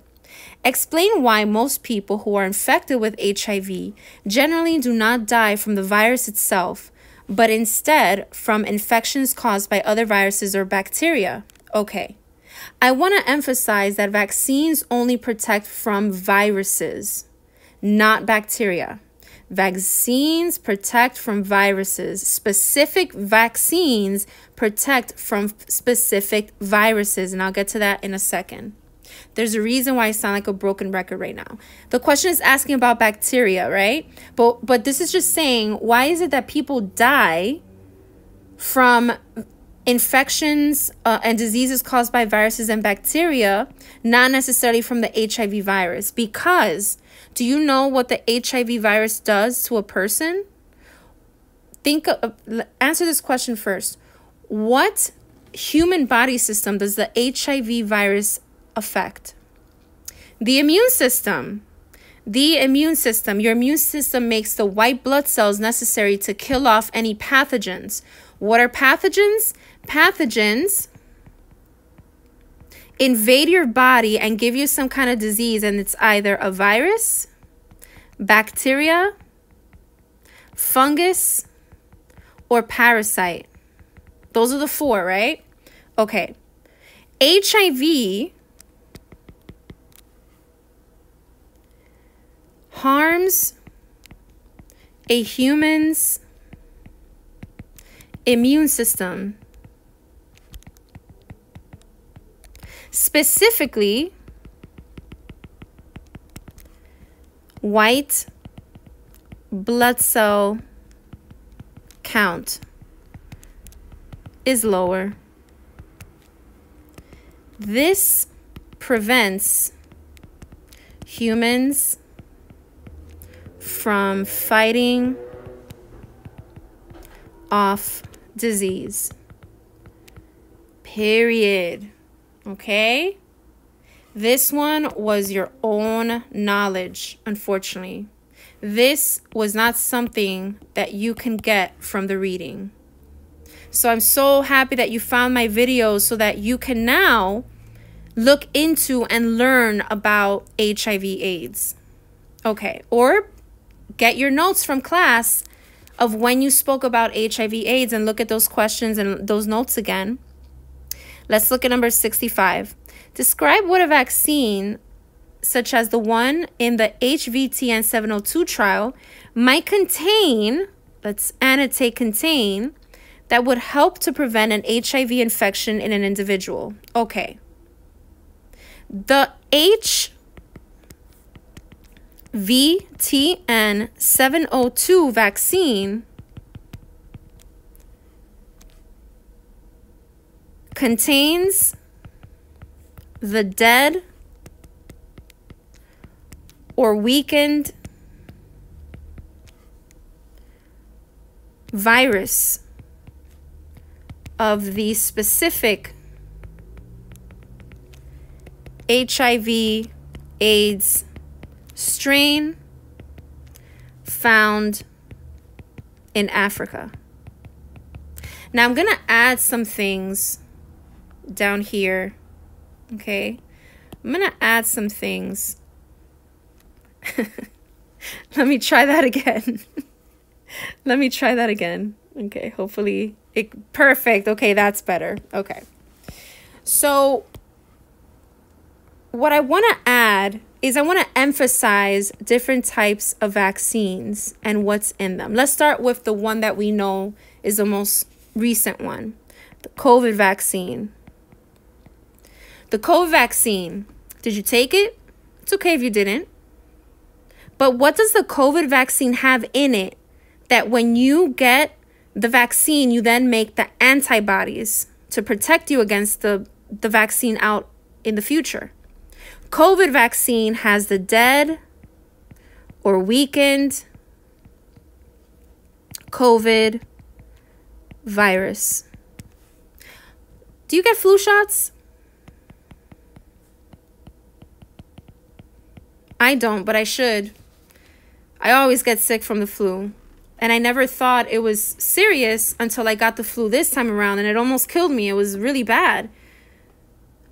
[SPEAKER 1] Explain why most people who are infected with HIV generally do not die from the virus itself, but instead from infections caused by other viruses or bacteria. Okay. I want to emphasize that vaccines only protect from viruses, not bacteria. Vaccines protect from viruses. Specific vaccines protect from specific viruses. And I'll get to that in a second. There's a reason why I sound like a broken record right now. The question is asking about bacteria, right? But but this is just saying why is it that people die from infections uh, and diseases caused by viruses and bacteria, not necessarily from the HIV virus? Because do you know what the HIV virus does to a person? Think of, answer this question first. What human body system does the HIV virus affect? The immune system. The immune system. Your immune system makes the white blood cells necessary to kill off any pathogens. What are pathogens? Pathogens invade your body and give you some kind of disease, and it's either a virus, bacteria, fungus, or parasite. Those are the four, right? Okay. HIV harms a human's immune system Specifically, white blood cell count is lower. This prevents humans from fighting off disease. Period. Okay? This one was your own knowledge, unfortunately. This was not something that you can get from the reading. So I'm so happy that you found my videos so that you can now look into and learn about HIV AIDS. Okay, or get your notes from class of when you spoke about HIV AIDS and look at those questions and those notes again. Let's look at number 65. Describe what a vaccine, such as the one in the HVTN 702 trial, might contain, let's annotate contain, that would help to prevent an HIV infection in an individual. Okay. The HVTN 702 vaccine contains the dead or weakened virus of the specific HIV AIDS strain found in Africa. Now, I'm going to add some things down here. Okay. I'm going to add some things. [laughs] Let me try that again. [laughs] Let me try that again. Okay, hopefully it perfect. Okay, that's better. Okay. So what I want to add is I want to emphasize different types of vaccines and what's in them. Let's start with the one that we know is the most recent one, the COVID vaccine. The COVID vaccine, did you take it? It's okay if you didn't. But what does the COVID vaccine have in it that when you get the vaccine, you then make the antibodies to protect you against the, the vaccine out in the future? COVID vaccine has the dead or weakened COVID virus. Do you get flu shots? I don't, but I should. I always get sick from the flu. And I never thought it was serious until I got the flu this time around and it almost killed me. It was really bad.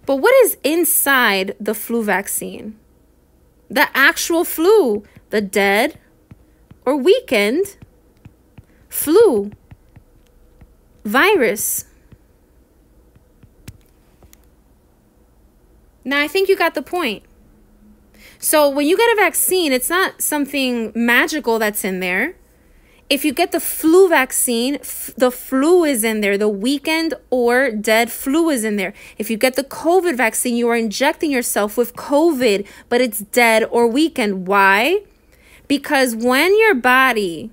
[SPEAKER 1] But what is inside the flu vaccine? The actual flu, the dead or weakened flu virus. Now, I think you got the point. So, when you get a vaccine, it's not something magical that's in there if you get the flu vaccine, the flu is in there. The weakened or dead flu is in there. If you get the COVID vaccine, you are injecting yourself with COVID, but it's dead or weakened. Why? Because when your body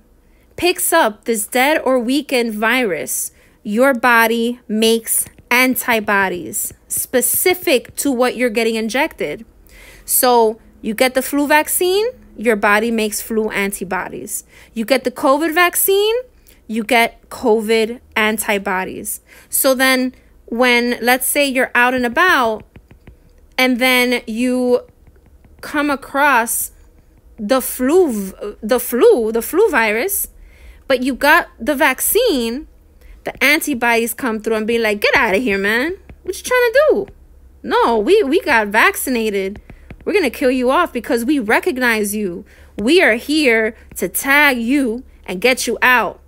[SPEAKER 1] picks up this dead or weakened virus, your body makes antibodies specific to what you're getting injected. So you get the flu vaccine, your body makes flu antibodies. You get the COVID vaccine, you get COVID antibodies. So then, when let's say you're out and about and then you come across the flu the flu the flu virus but you got the vaccine the antibodies come through and be like get out of here man what you trying to do no we we got vaccinated we're going to kill you off because we recognize you. We are here to tag you and get you out.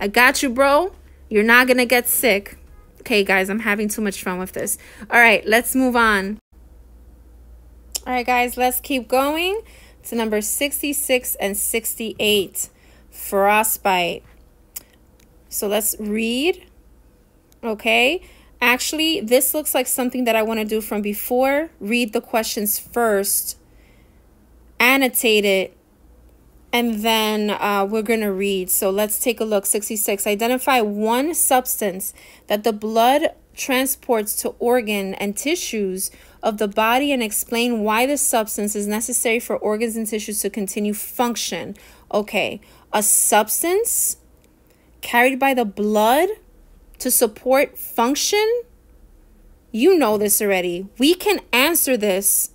[SPEAKER 1] I got you, bro. You're not going to get sick. Okay, guys, I'm having too much fun with this. All right, let's move on. All right, guys, let's keep going to number 66 and 68 frostbite. So let's read. Okay. Actually, this looks like something that I want to do from before. Read the questions first, annotate it, and then uh, we're going to read. So let's take a look. 66. Identify one substance that the blood transports to organ and tissues of the body and explain why this substance is necessary for organs and tissues to continue function. Okay, a substance carried by the blood to support function? You know this already. We can answer this,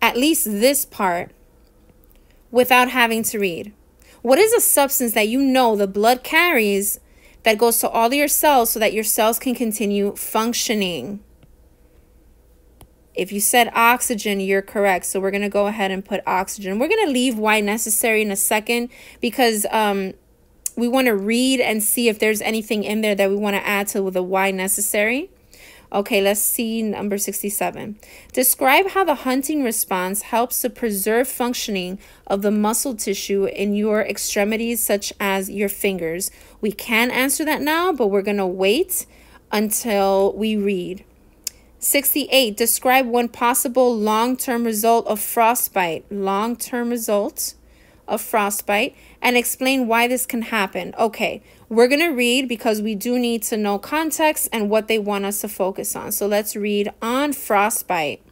[SPEAKER 1] at least this part, without having to read. What is a substance that you know the blood carries that goes to all of your cells so that your cells can continue functioning? If you said oxygen, you're correct. So we're going to go ahead and put oxygen. We're going to leave why necessary in a second because um, we want to read and see if there's anything in there that we want to add to the why necessary. Okay, let's see number 67. Describe how the hunting response helps to preserve functioning of the muscle tissue in your extremities, such as your fingers. We can answer that now, but we're going to wait until we read. 68. Describe one possible long-term result of frostbite. Long-term result of frostbite and explain why this can happen. Okay, we're going to read because we do need to know context and what they want us to focus on. So let's read on frostbite.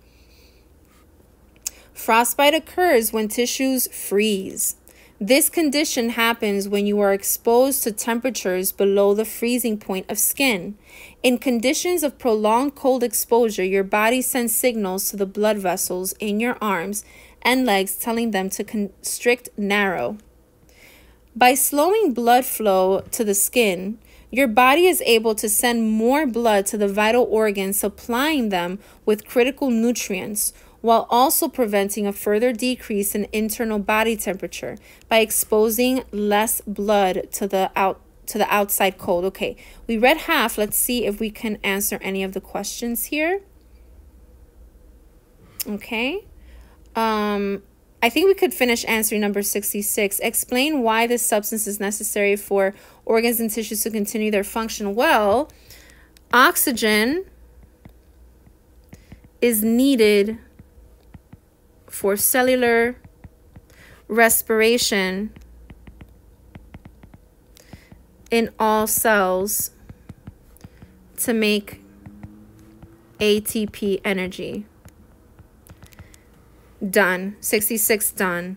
[SPEAKER 1] Frostbite occurs when tissues freeze. This condition happens when you are exposed to temperatures below the freezing point of skin. In conditions of prolonged cold exposure, your body sends signals to the blood vessels in your arms and legs telling them to constrict narrow. By slowing blood flow to the skin, your body is able to send more blood to the vital organs, supplying them with critical nutrients, while also preventing a further decrease in internal body temperature by exposing less blood to the out to the outside cold. Okay, we read half. Let's see if we can answer any of the questions here. Okay. Um, I think we could finish answering number 66. Explain why this substance is necessary for organs and tissues to continue their function. Well, oxygen is needed for cellular respiration in all cells to make ATP energy. Done. 66 done.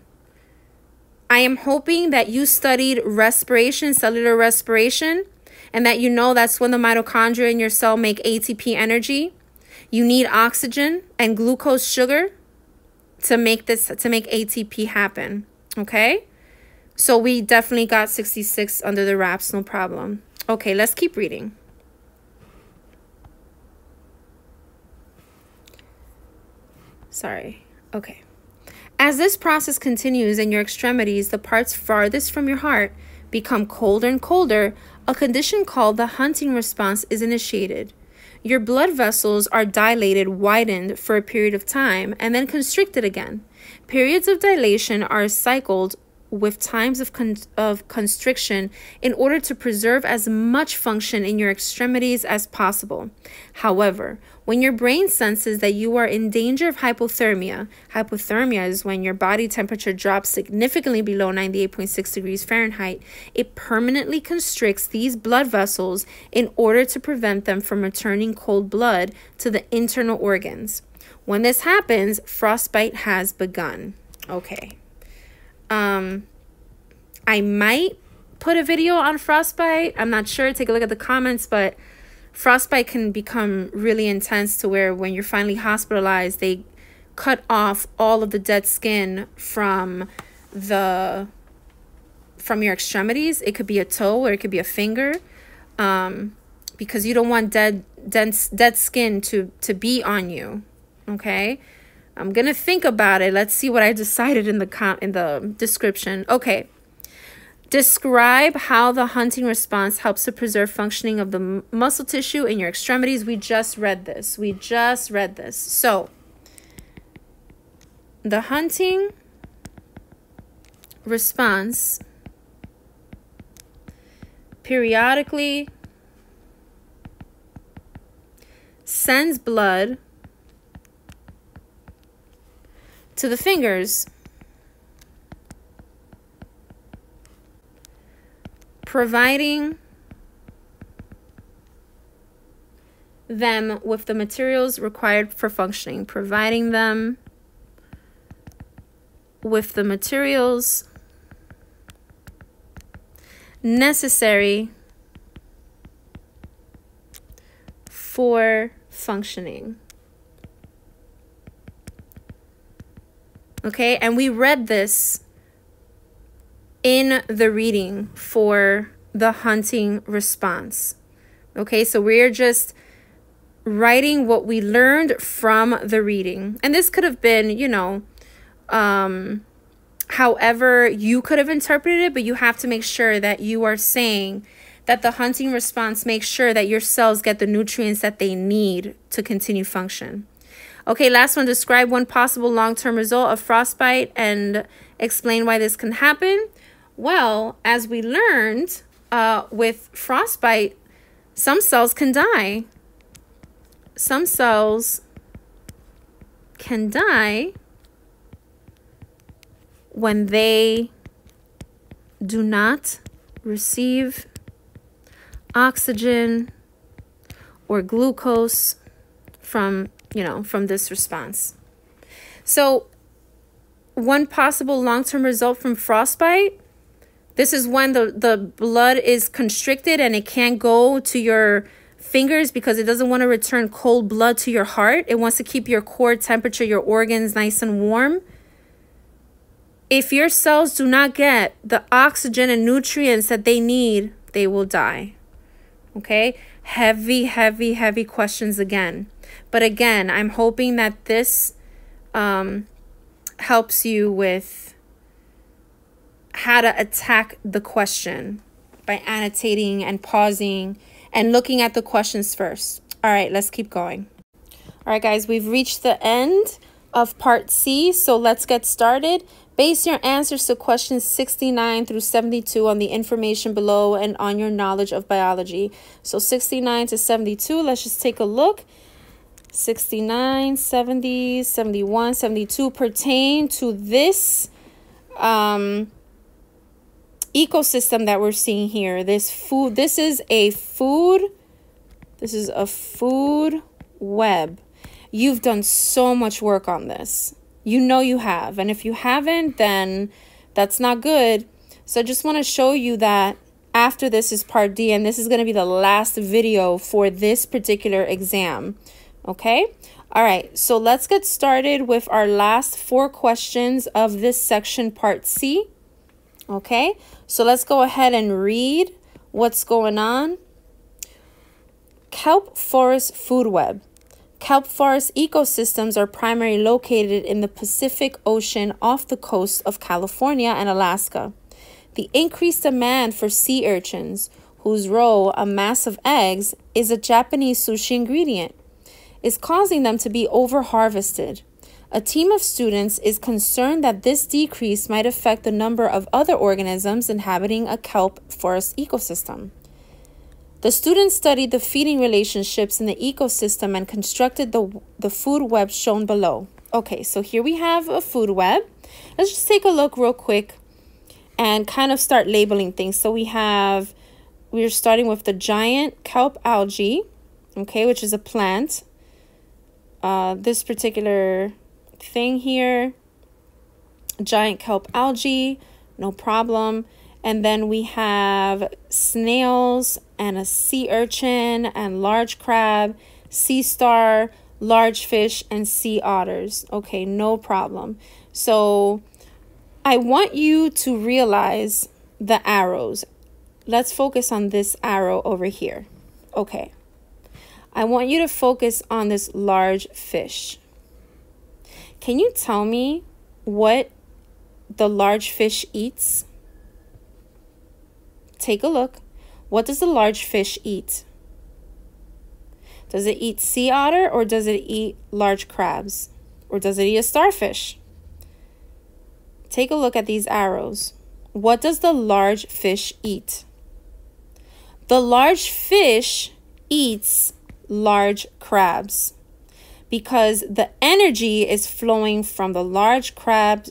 [SPEAKER 1] I am hoping that you studied respiration, cellular respiration, and that you know that's when the mitochondria in your cell make ATP energy. You need oxygen and glucose sugar to make this to make ATP happen. Okay? So we definitely got 66 under the wraps, no problem. Okay, let's keep reading. Sorry. Okay. As this process continues in your extremities, the parts farthest from your heart become colder and colder. A condition called the hunting response is initiated. Your blood vessels are dilated, widened for a period of time, and then constricted again. Periods of dilation are cycled with times of, con- of constriction in order to preserve as much function in your extremities as possible. However, when your brain senses that you are in danger of hypothermia, hypothermia is when your body temperature drops significantly below 98.6 degrees Fahrenheit, it permanently constricts these blood vessels in order to prevent them from returning cold blood to the internal organs. When this happens, frostbite has begun. Okay. Um, I might put a video on frostbite. I'm not sure. Take a look at the comments, but frostbite can become really intense to where when you're finally hospitalized, they cut off all of the dead skin from the from your extremities. It could be a toe or it could be a finger. Um, because you don't want dead dense dead skin to to be on you. Okay? I'm going to think about it. Let's see what I decided in the com- in the description. Okay. Describe how the hunting response helps to preserve functioning of the muscle tissue in your extremities. We just read this. We just read this. So, the hunting response periodically sends blood to the fingers, providing them with the materials required for functioning, providing them with the materials necessary for functioning. Okay, and we read this in the reading for the hunting response. Okay, so we're just writing what we learned from the reading. And this could have been, you know, um, however you could have interpreted it, but you have to make sure that you are saying that the hunting response makes sure that your cells get the nutrients that they need to continue function. Okay, last one. Describe one possible long-term result of frostbite and explain why this can happen. Well, as we learned uh, with frostbite, some cells can die. Some cells can die when they do not receive oxygen or glucose from you know, from this response. So, one possible long term result from frostbite this is when the, the blood is constricted and it can't go to your fingers because it doesn't want to return cold blood to your heart. It wants to keep your core temperature, your organs nice and warm. If your cells do not get the oxygen and nutrients that they need, they will die. Okay? Heavy, heavy, heavy questions again. But again, I'm hoping that this um, helps you with how to attack the question by annotating and pausing and looking at the questions first. All right, let's keep going. All right, guys, we've reached the end of part C, so let's get started. Base your answers to questions 69 through 72 on the information below and on your knowledge of biology. So 69 to 72, let's just take a look. 69, 70, 71, 72 pertain to this um, ecosystem that we're seeing here. This food, this is a food, this is a food web. You've done so much work on this. You know you have. And if you haven't, then that's not good. So I just want to show you that after this is part D, and this is going to be the last video for this particular exam. Okay? All right, so let's get started with our last four questions of this section, part C. Okay, so let's go ahead and read what's going on. Kelp forest food web. Kelp forest ecosystems are primarily located in the Pacific Ocean off the coast of California and Alaska. The increased demand for sea urchins, whose roe, a mass of eggs, is a Japanese sushi ingredient, is causing them to be overharvested. A team of students is concerned that this decrease might affect the number of other organisms inhabiting a kelp forest ecosystem. The students studied the feeding relationships in the ecosystem and constructed the, the food web shown below. Okay, so here we have a food web. Let's just take a look real quick and kind of start labeling things. So we have, we're starting with the giant kelp algae, okay, which is a plant. Uh, this particular thing here, giant kelp algae, no problem. And then we have snails and a sea urchin and large crab, sea star, large fish, and sea otters. Okay, no problem. So I want you to realize the arrows. Let's focus on this arrow over here. Okay. I want you to focus on this large fish. Can you tell me what the large fish eats? Take a look. What does the large fish eat? Does it eat sea otter or does it eat large crabs? Or does it eat a starfish? Take a look at these arrows. What does the large fish eat? The large fish eats large crabs because the energy is flowing from the large crab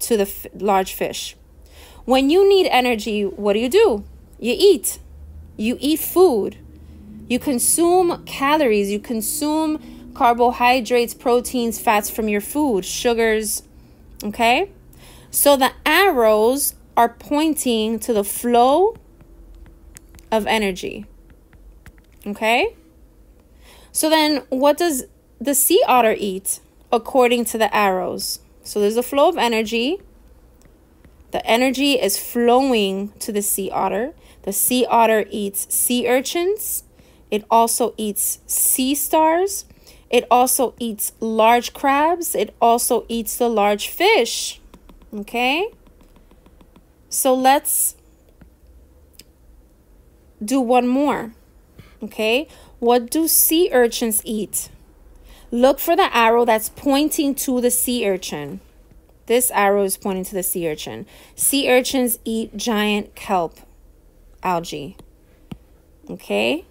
[SPEAKER 1] to the large fish. When you need energy, what do you do? You eat. You eat food. You consume calories. You consume carbohydrates, proteins, fats from your food, sugars. Okay? So the arrows are pointing to the flow of energy. Okay? So then, what does the sea otter eat according to the arrows? So there's a flow of energy the energy is flowing to the sea otter. The sea otter eats sea urchins. It also eats sea stars. It also eats large crabs. It also eats the large fish. Okay? So let's do one more. Okay? What do sea urchins eat? Look for the arrow that's pointing to the sea urchin. This arrow is pointing to the sea urchin. Sea urchins eat giant kelp algae. Okay?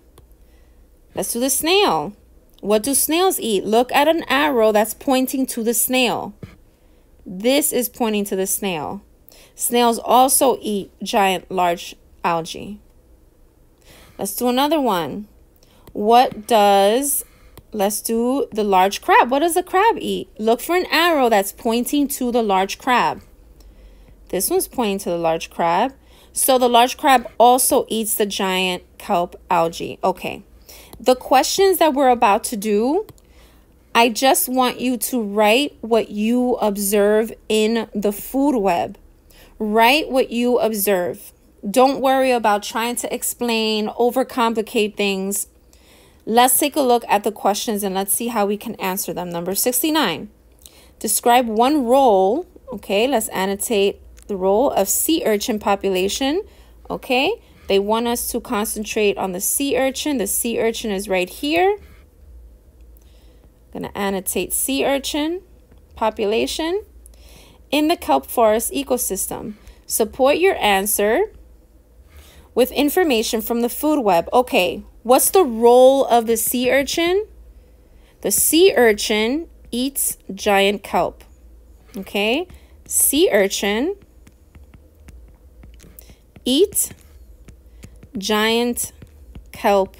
[SPEAKER 1] Let's do the snail. What do snails eat? Look at an arrow that's pointing to the snail. This is pointing to the snail. Snails also eat giant large algae. Let's do another one. What does Let's do the large crab. What does the crab eat? Look for an arrow that's pointing to the large crab. This one's pointing to the large crab. So the large crab also eats the giant kelp algae. Okay. The questions that we're about to do, I just want you to write what you observe in the food web. Write what you observe. Don't worry about trying to explain, overcomplicate things. Let's take a look at the questions and let's see how we can answer them. Number 69. Describe one role. Okay, let's annotate the role of sea urchin population. Okay, they want us to concentrate on the sea urchin. The sea urchin is right here. I'm going to annotate sea urchin population in the kelp forest ecosystem. Support your answer with information from the food web. Okay, What's the role of the sea urchin? The sea urchin eats giant kelp. Okay? Sea urchin eat giant kelp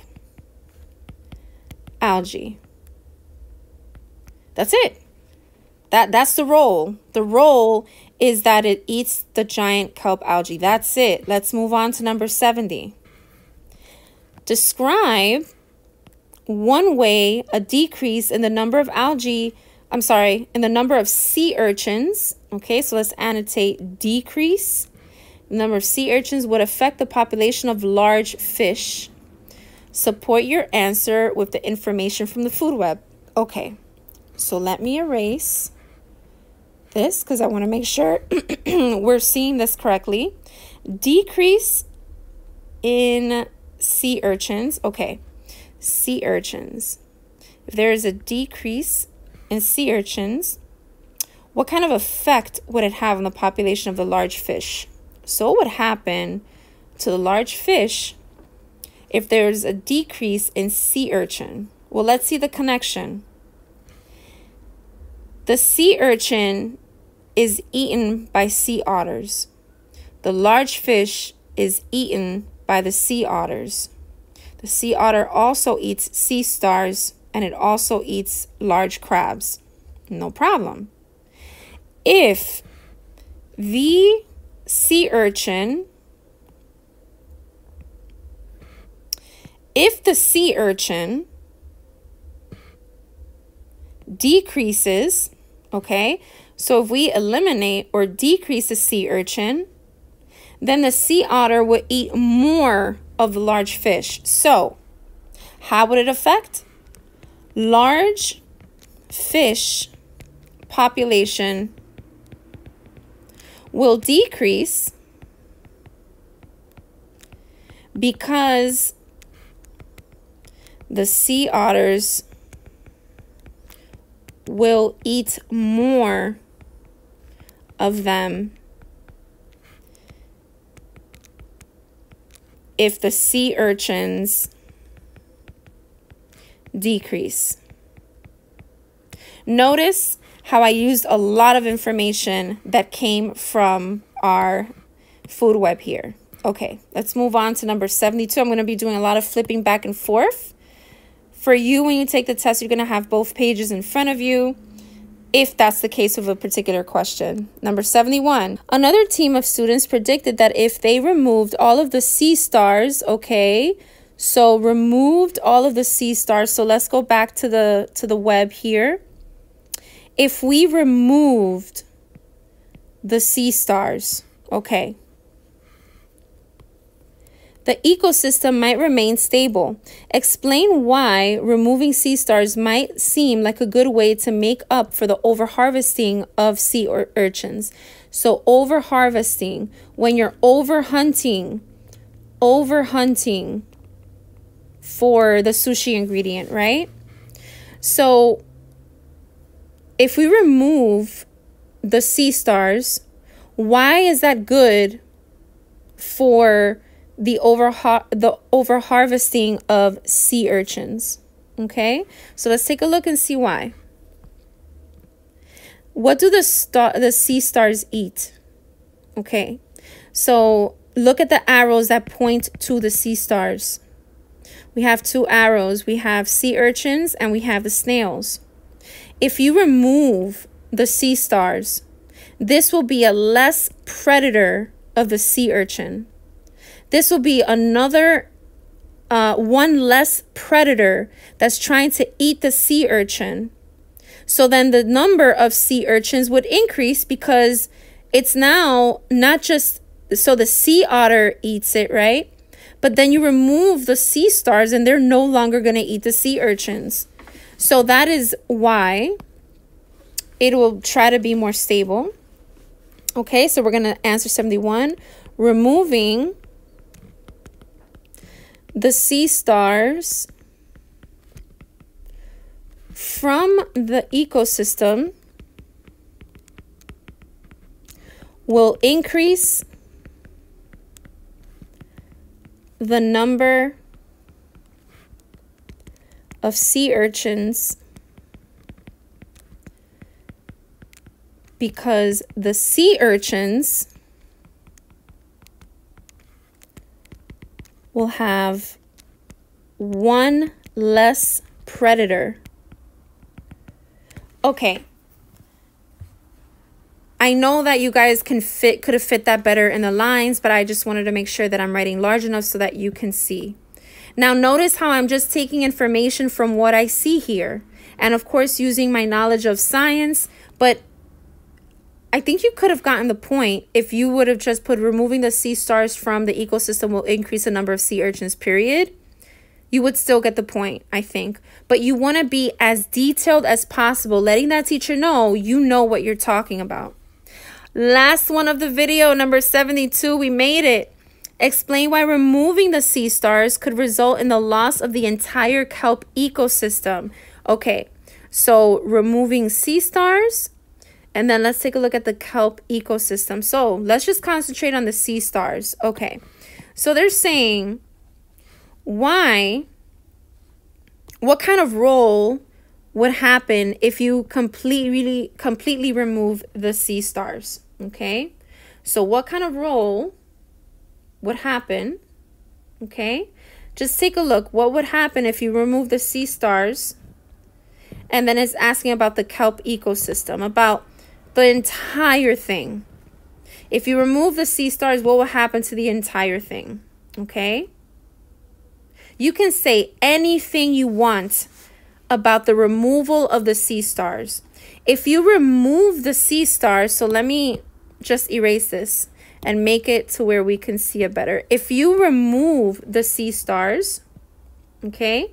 [SPEAKER 1] algae. That's it. That that's the role. The role is that it eats the giant kelp algae. That's it. Let's move on to number 70. Describe one way a decrease in the number of algae, I'm sorry, in the number of sea urchins, okay, so let's annotate decrease. The number of sea urchins would affect the population of large fish. Support your answer with the information from the food web. Okay, so let me erase this because I want to make sure [clears throat] we're seeing this correctly. Decrease in sea urchins. Okay, sea urchins. If there is a decrease in sea urchins, what kind of effect would it have on the population of the large fish? So, what would happen to the large fish if there's a decrease in sea urchin? Well, let's see the connection. The sea urchin is eaten by sea otters. The large fish is eaten by the sea otters. The sea otter also eats sea stars and it also eats large crabs. No problem. If the sea urchin, if the sea urchin decreases, okay, so if we eliminate or decrease the sea urchin, then the sea otter would eat more of the large fish. So, how would it affect? Large fish population will decrease because the sea otters will eat more of them if the sea urchins decrease. Notice how I used a lot of information that came from our food web here. Okay, let's move on to number 72. I'm going to be doing a lot of flipping back and forth. For you, when you take the test, you're going to have both pages in front of you if that's the case of a particular question. Number 71. Another team of students predicted that if they removed all of the sea stars, okay, so removed all of the sea stars. So let's go back to the to the web here. If we removed the sea stars, okay, the ecosystem might remain stable. Explain why removing sea stars might seem like a good way to make up for the overharvesting of sea ur urchins. So, overharvesting, when you're overhunting, overhunting for the sushi ingredient, right? So, if we remove the sea stars, why is that good for the over the over harvesting of sea urchins. Okay, so let's take a look and see why. What do the star the sea stars eat? Okay, so look at the arrows that point to the sea stars. We have two arrows. We have sea urchins and we have the snails. If you remove the sea stars, this will be a less predator of the sea urchin. This will be another uh, one less predator that's trying to eat the sea urchin. So then the number of sea urchins would increase because it's now not just so the sea otter eats it, right? But then you remove the sea stars and they're no longer going to eat the sea urchins. So that is why it will try to be more stable. Okay, so we're going to answer 71. Removing the sea stars from the ecosystem will increase the number of sea urchins because the sea urchins will have one less predator. Okay. I know that you guys can fit, could have fit that better in the lines, but I just wanted to make sure that I'm writing large enough so that you can see. Now notice how I'm just taking information from what I see here. And of course, using my knowledge of science, but I think you could have gotten the point if you would have just put removing the sea stars from the ecosystem will increase the number of sea urchins, period. You would still get the point, I think. But you want to be as detailed as possible, letting that teacher know you know what you're talking about. Last one of the video, number 72, we made it. Explain why removing the sea stars could result in the loss of the entire kelp ecosystem. Okay, so removing sea stars, and then let's take a look at the kelp ecosystem. So let's just concentrate on the sea stars. Okay, so they're saying why, what kind of role would happen if you completely completely remove the sea stars? Okay. So what kind of role would happen? Okay. Just take a look. What would happen if you remove the sea stars? And then it's asking about the kelp ecosystem about the entire thing if you remove the sea stars what will happen to the entire thing okay you can say anything you want about the removal of the sea stars. If you remove the sea stars, so let me just erase this and make it to where we can see it better. If you remove the sea stars, okay,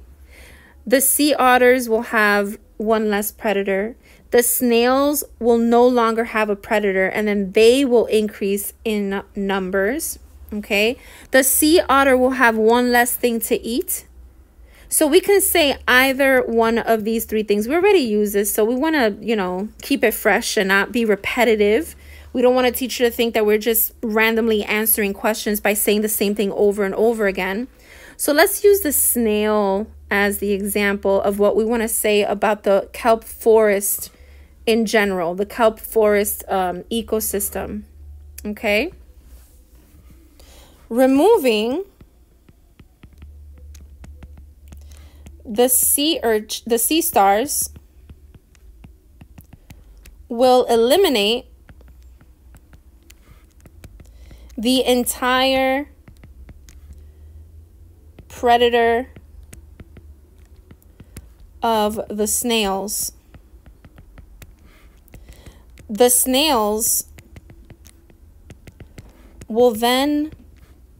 [SPEAKER 1] the sea otters will have one less predator. The snails will no longer have a predator and then they will increase in numbers, okay? The sea otter will have one less thing to eat so we can say either one of these three things. We already use this, so we want to, you know, keep it fresh and not be repetitive. We don't want a teacher to think that we're just randomly answering questions by saying the same thing over and over again. So let's use the snail as the example of what we want to say about the kelp forest in general, the kelp forest um, ecosystem. Okay. Removing the sea urch the sea stars will eliminate the entire predator of the snails. The snails will then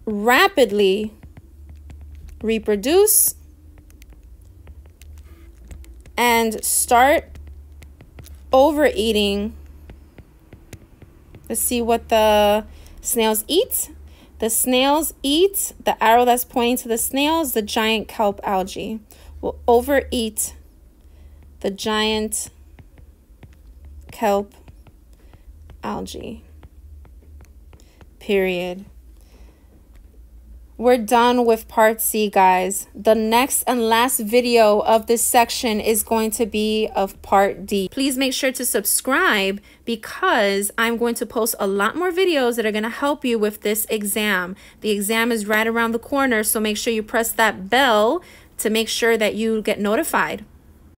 [SPEAKER 1] rapidly reproduce and start overeating. Let's see what the snails eat. The snails eat, the arrow that's pointing to the snails, the giant kelp algae will overeat the giant kelp algae. Period. We're done with part C, guys. The next and last video of this section is going to be of part D. Please make sure to subscribe because I'm going to post a lot more videos that are going to help you with this exam. The exam is right around the corner, so make sure you press that bell to make sure that you get notified.